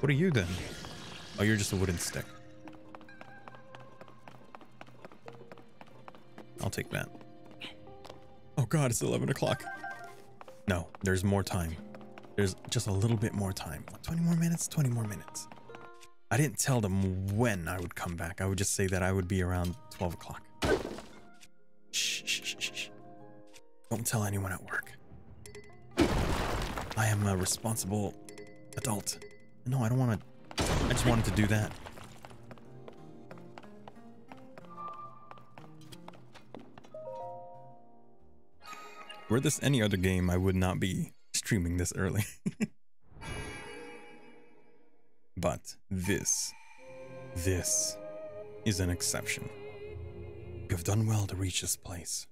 What are you then? Oh, you're just a wooden stick. I'll take that. God, it's 11 o'clock. No, there's more time. There's just a little bit more time. 20 more minutes? 20 more minutes. I didn't tell them when I would come back. I would just say that I would be around 12 o'clock. Shh, shh, shh, shh. Don't tell anyone at work. I am a responsible adult. No, I don't want to. I just wanted to do that. Were this any other game, I would not be streaming this early. but this, this is an exception. You have done well to reach this place.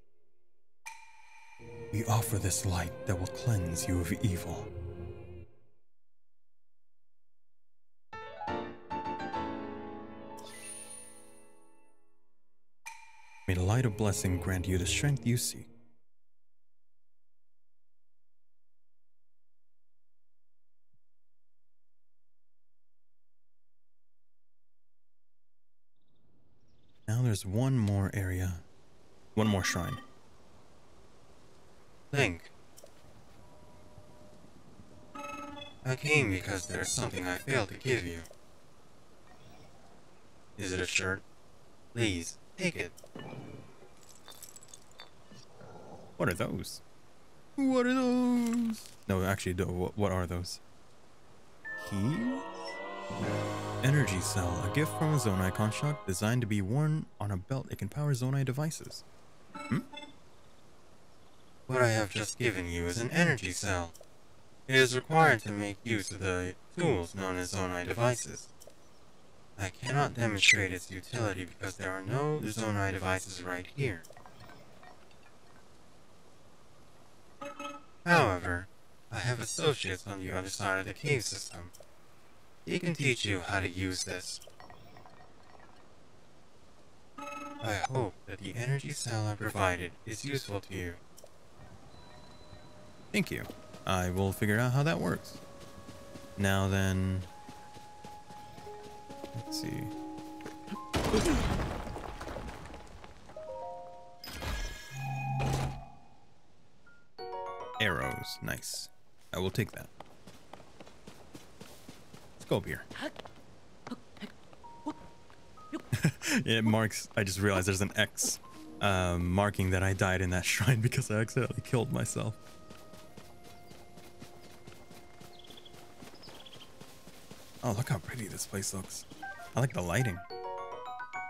We offer this light that will cleanse you of evil. May the light of blessing grant you the strength you seek. There's one more area. One more shrine. Link. I came because there's something I failed to give you. Is it a shirt? Please, take it. What are those? What are those? No, actually, what, what are those? Keys? Energy Cell, a gift from a Zonai construct designed to be worn on a belt. It can power Zonai devices. Hmm? What I have just given you is an energy cell. It is required to make use of the tools known as Zonai devices. I cannot demonstrate its utility because there are no Zonai devices right here. However, I have associates on the other side of the cave system. They can teach you how to use this. I hope that the energy cell I provided is useful to you. Thank you. I will figure out how that works. Now then... Let's see. Arrows. Nice. I will take that. Go up here. it marks... I just realized there's an X um, marking that I died in that shrine because I accidentally killed myself. Oh, look how pretty this place looks. I like the lighting.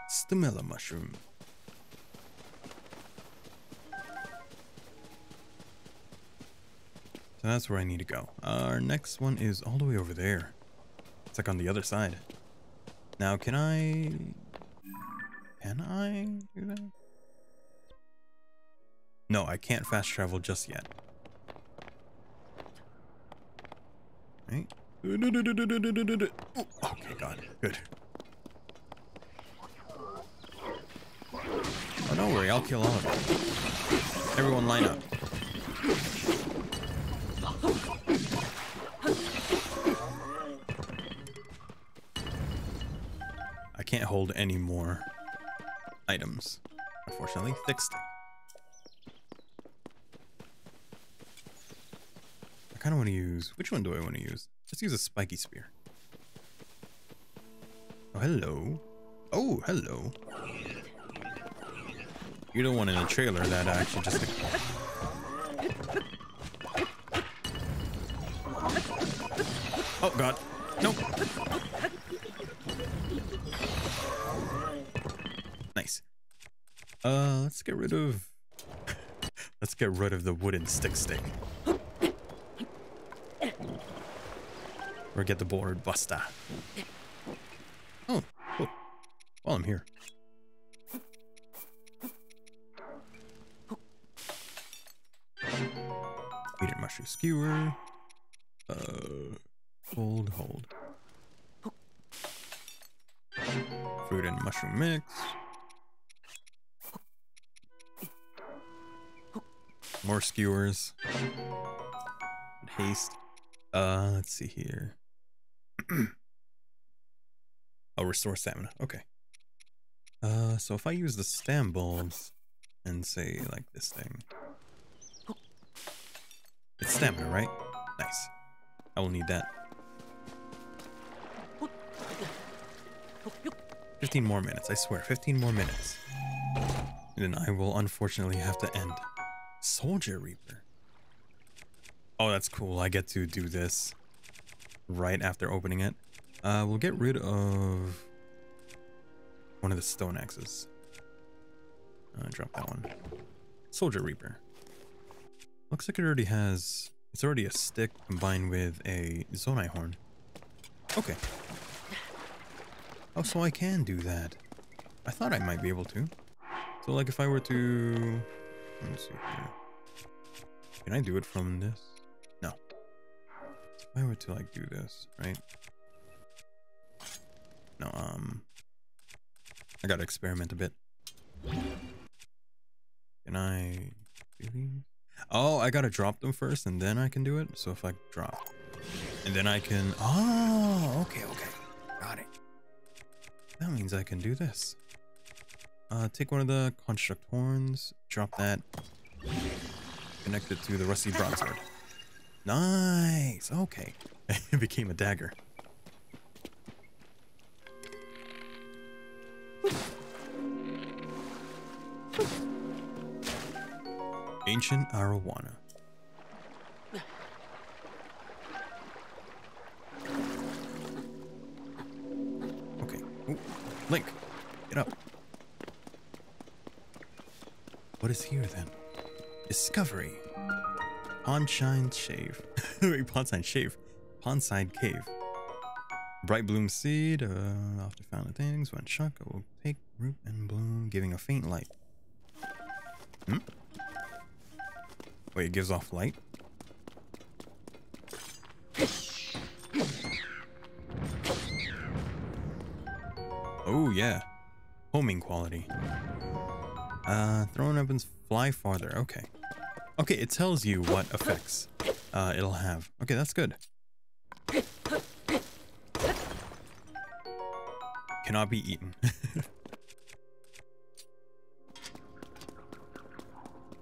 Stamella mushroom. So that's where I need to go. Our next one is all the way over there. It's like on the other side. Now, can I... Can I do that? No, I can't fast travel just yet. Right? Oh, okay, God. Good. Oh, don't worry. I'll kill all of them. Everyone line up. Can't hold any more items. Unfortunately, stick. I kind of want to use... Which one do I want to use? Let's use a spiky spear. Oh, hello. Oh, hello. You're the one in the trailer that actually just... Oh, God. Nope. Nice. Uh, let's get rid of... let's get rid of the wooden stick stick. Or get the board buster. Oh, cool. While I'm here. Beaded mushroom skewer. Uh, hold, hold. Fruit and mushroom mix. More skewers. Haste. Uh, let's see here. I'll restore stamina. Okay. Uh, so if I use the stam bulbs and say like this thing. It's stamina, right? Nice. I will need that. 15 more minutes, I swear. 15 more minutes. And then I will unfortunately have to end. Soldier Reaper. Oh, that's cool. I get to do this right after opening it. Uh, we'll get rid of one of the stone axes. Uh, drop that one. Soldier Reaper. Looks like it already has... It's already a stick combined with a Zonai horn. Okay. Oh, so I can do that. I thought I might be able to. So, like, if I were to... Let me see here. Can I do it from this? No. I were to, like, do this, right? No, um... I gotta experiment a bit. Can I do these? Oh, I gotta drop them first and then I can do it? So if I drop... And then I can... Oh, okay, okay. Got it. That means I can do this. Uh, take one of the construct horns, drop that, connect it to the rusty broadsword. Nice. Okay. it became a dagger. Ancient arowana. Okay. Ooh. Link, get up. What is here then? Discovery. Pondside Shave. Wait, Pondside Shave. Pondside Cave. Bright Bloom Seed. Uh, after found things, one chunk will take root and bloom, giving a faint light. Hmm? Wait, it gives off light? Oh, yeah. Homing quality. Uh, throwing weapons fly farther. Okay. Okay, it tells you what effects uh, it'll have. Okay, that's good. Cannot be eaten.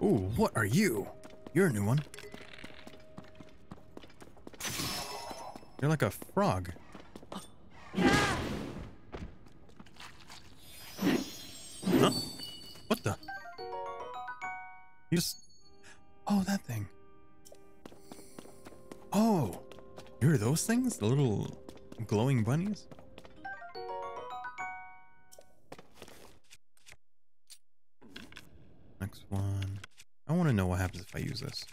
Ooh, what are you? You're a new one. You're like a frog. Things? The little glowing bunnies? Next one. I want to know what happens if I use this.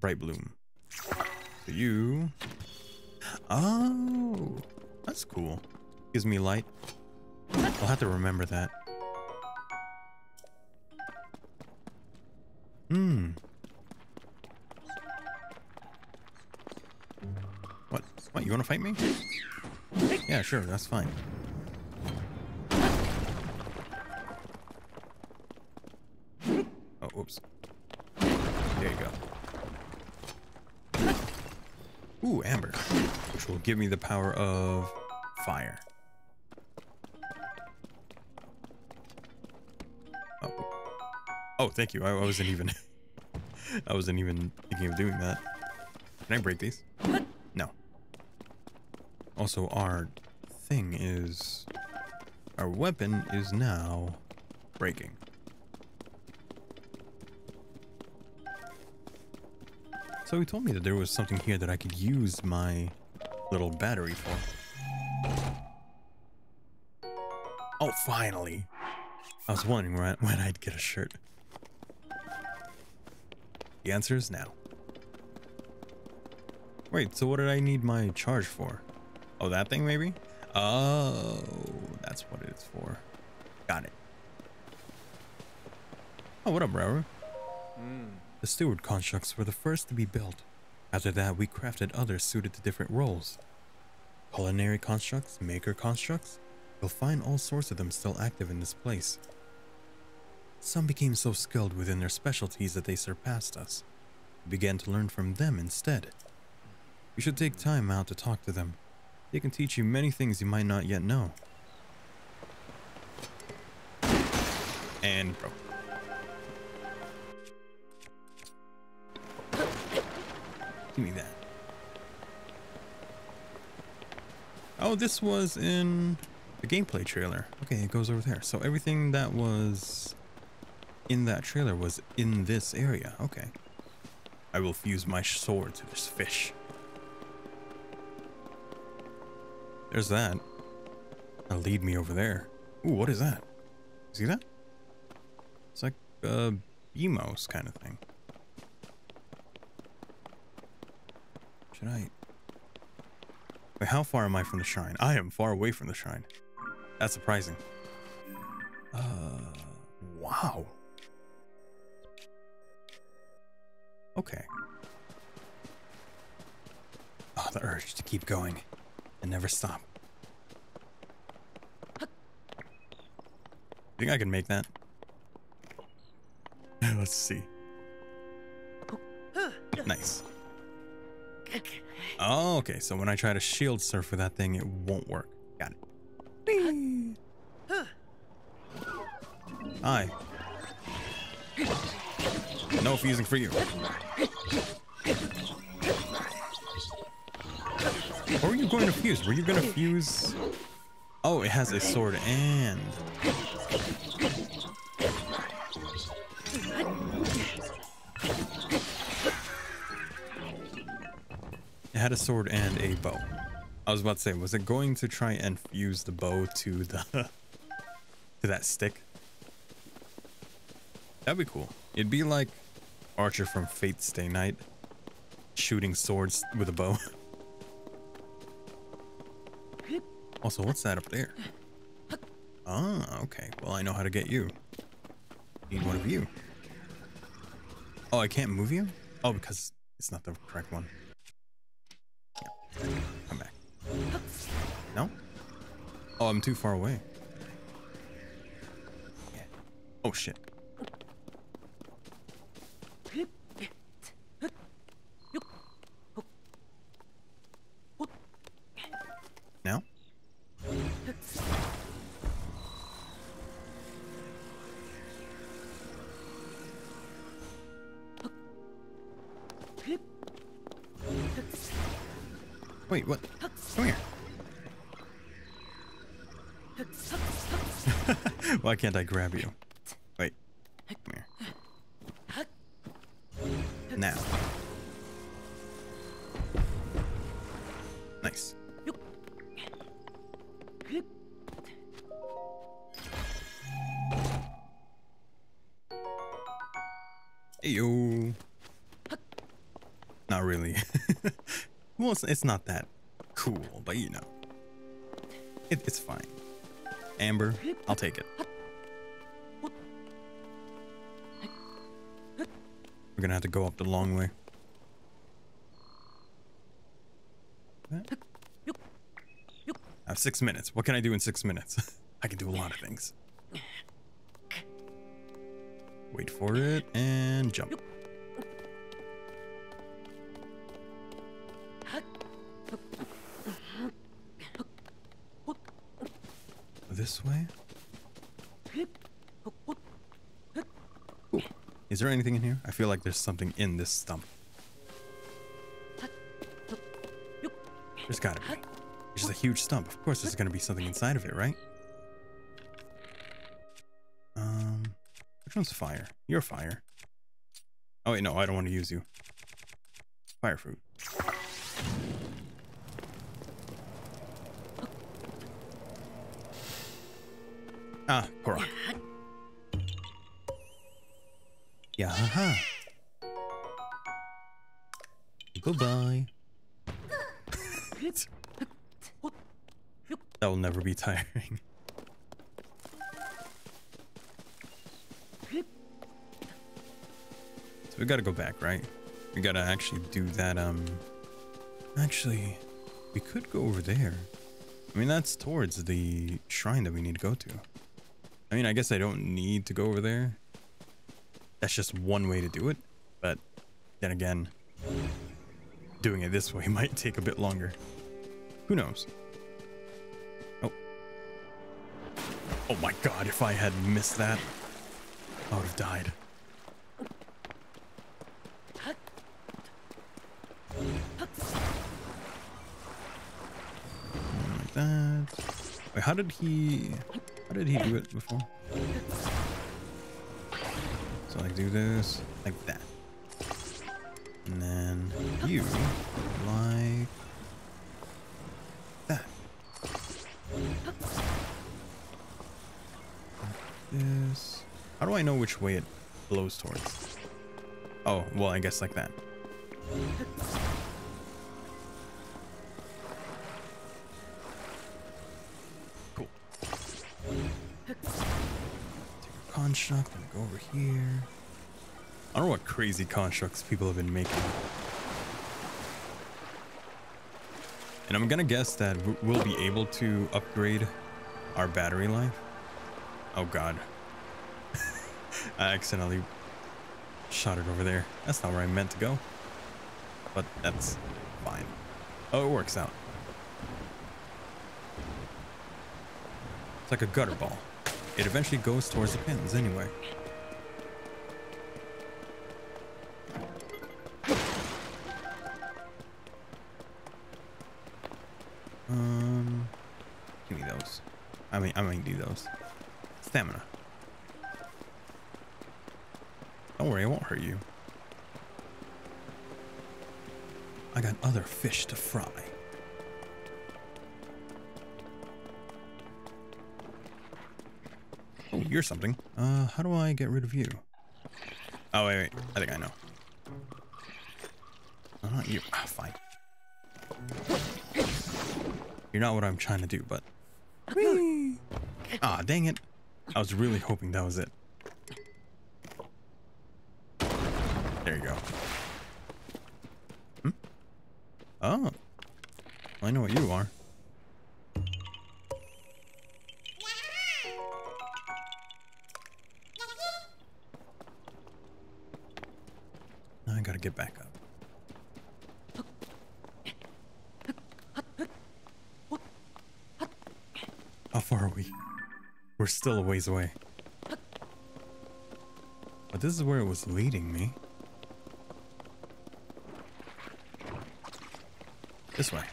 Bright bloom. So you. Oh, that's cool. Gives me light. I'll have to remember that. Hmm. You want to fight me? Yeah, sure. That's fine. Oh, whoops. There you go. Ooh, amber, which will give me the power of fire. Oh, oh thank you. I, I wasn't even. I wasn't even thinking of doing that. Can I break these? Also, our thing is. Our weapon is now breaking. So he told me that there was something here that I could use my little battery for. Oh, finally. I was wondering when I'd get a shirt. The answer is now. Wait, so what did I need my charge for? Oh, that thing maybe? Oh, that's what it's for. Got it. Oh, what up, bro? Hmm. The steward constructs were the first to be built. After that, we crafted others suited to different roles. Culinary constructs, maker constructs, you'll find all sorts of them still active in this place. Some became so skilled within their specialties that they surpassed us. We began to learn from them instead. You should take time out to talk to them. They can teach you many things you might not yet know. And bro. Give me that. Oh, this was in the gameplay trailer. Okay, it goes over there. So everything that was in that trailer was in this area. Okay. I will fuse my sword to this fish. There's that. That'll lead me over there. Ooh, what is that? See that? It's like a Beamos kind of thing. Should I? Wait, how far am I from the shrine? I am far away from the shrine. That's surprising. Uh, wow. Okay. Oh, the urge to keep going and never stop. Think I can make that? Let's see. Nice. Oh, okay. So when I try to shield surf with that thing, it won't work. Got it. Ding. Hi. No fusing for you. Or were you going to fuse? Were you going to fuse? Oh, it has a sword and. It had a sword and a bow. I was about to say, was it going to try and fuse the bow to the to that stick? That'd be cool. It'd be like Archer from Fate Stay Night shooting swords with a bow. also, what's that up there? Ah, okay. Well, I know how to get you. Need one of you. Oh, I can't move you? Oh, because it's not the correct one. Come back. No? Oh, I'm too far away. Oh shit. Wait, what? Come here. Why can't I grab you? Wait. Come here. Now. It's, it's not that cool, but you know. It, it's fine. Amber, I'll take it. We're gonna have to go up the long way. I have six minutes. What can I do in six minutes? I can do a lot of things. Wait for it and jump. This way? Ooh. Is there anything in here? I feel like there's something in this stump. There's gotta be. It's just a huge stump. Of course there's gonna be something inside of it, right? Um, which one's fire? You're fire. Oh wait, no, I don't want to use you. Fire fruit. Ah, Korok. Yeah, haha. Goodbye. that will never be tiring. So we gotta go back, right? We gotta actually do that, um... Actually, we could go over there. I mean, that's towards the shrine that we need to go to. I mean, I guess I don't need to go over there. That's just one way to do it. But then again, doing it this way might take a bit longer. Who knows? Oh. Oh my god, if I had missed that, I would have died. Like that. Wait, how did he... How did he do it before? So like do this like that. And then you like that. Like this. How do I know which way it blows towards? Oh, well, I guess like that. Construct and go over here. I don't know what crazy constructs people have been making. And I'm gonna guess that we'll be able to upgrade our battery life. Oh god. I accidentally shot it over there. That's not where I meant to go. But that's fine. Oh, it works out. It's like a gutter ball. It eventually goes towards the pins anyway. Um, give me those. I mean, I might do those. Stamina. Don't worry, I won't hurt you. I got other fish to fry. You're something. Uh, how do I get rid of you? Oh, wait, wait. I think I know. Oh, not you. Ah, fine. You're not what I'm trying to do, but... Whee! Ah, dang it. I was really hoping that was it. There you go. Hmm? Oh. I know what you are. Still a ways away. But this is where it was leading me. This way.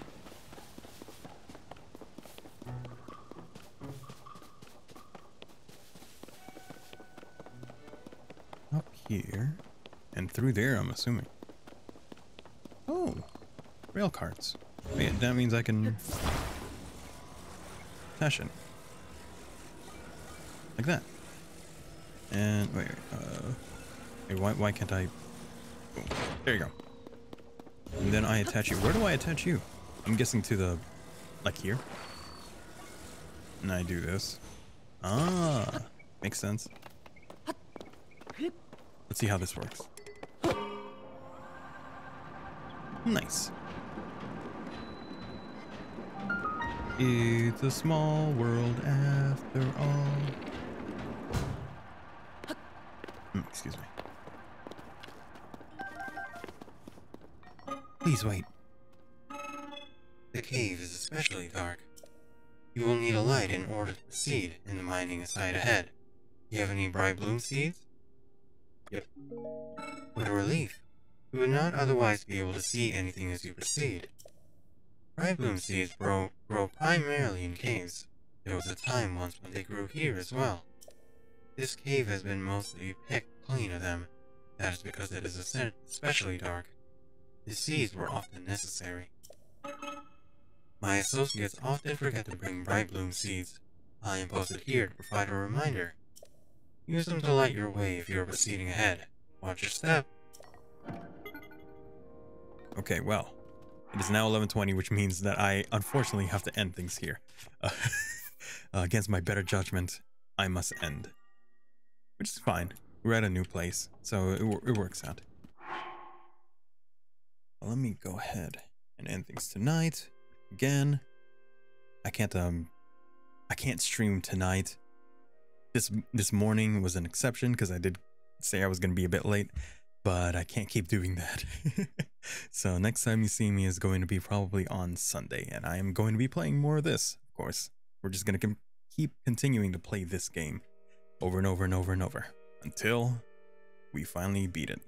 Up here. And through there, I'm assuming. Oh, rail carts. That means I can dash it. Like that. And wait, uh, wait, why, why can't I? There you go. And then I attach you. Where do I attach you? I'm guessing to the, like here. And I do this. Ah, makes sense. Let's see how this works. Nice. It's a small world after all. Excuse me. Please wait. The cave is especially dark. You will need a light in order to proceed in the mining side ahead. You have any bright bloom seeds? Yep. What a relief. You would not otherwise be able to see anything as you proceed. Bright bloom seeds grow, grow primarily in caves. There was a time once when they grew here as well. This cave has been mostly picked clean of them. That is because it is especially dark. The seeds were often necessary. My associates often forget to bring bright bloom seeds. I am posted here to provide a reminder. Use them to light your way if you are proceeding ahead. Watch your step. Okay, well, it is now 11:20, which means that I unfortunately have to end things here. Uh, against my better judgment, I must end, which is fine. We're at a new place, so it, it works out. Well, let me go ahead and end things tonight. Again, I can't um, I can't stream tonight. This this morning was an exception because I did say I was gonna be a bit late but I can't keep doing that. so next time you see me is going to be probably on Sunday, and I am going to be playing more of this, of course. We're just to keep continuing to play this game over and over and over and over until we finally beat it.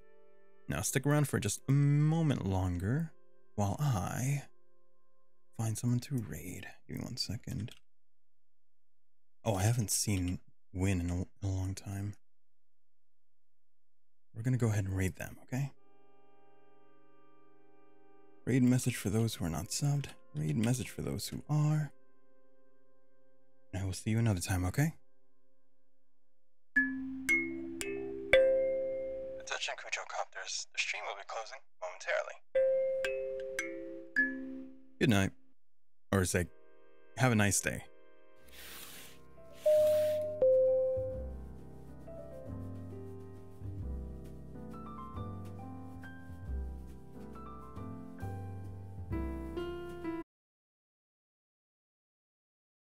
Now stick around for just a moment longer while I find someone to raid. Give me one second. Oh, I haven't seen Win in a, in a long time. We're to go ahead and raid them, okay? Raid message for those who are not subbed. Raid message for those who are. And I will see you another time, okay? Attention Kujou Copters, the stream will be closing momentarily. Good night. Or say, have a nice day.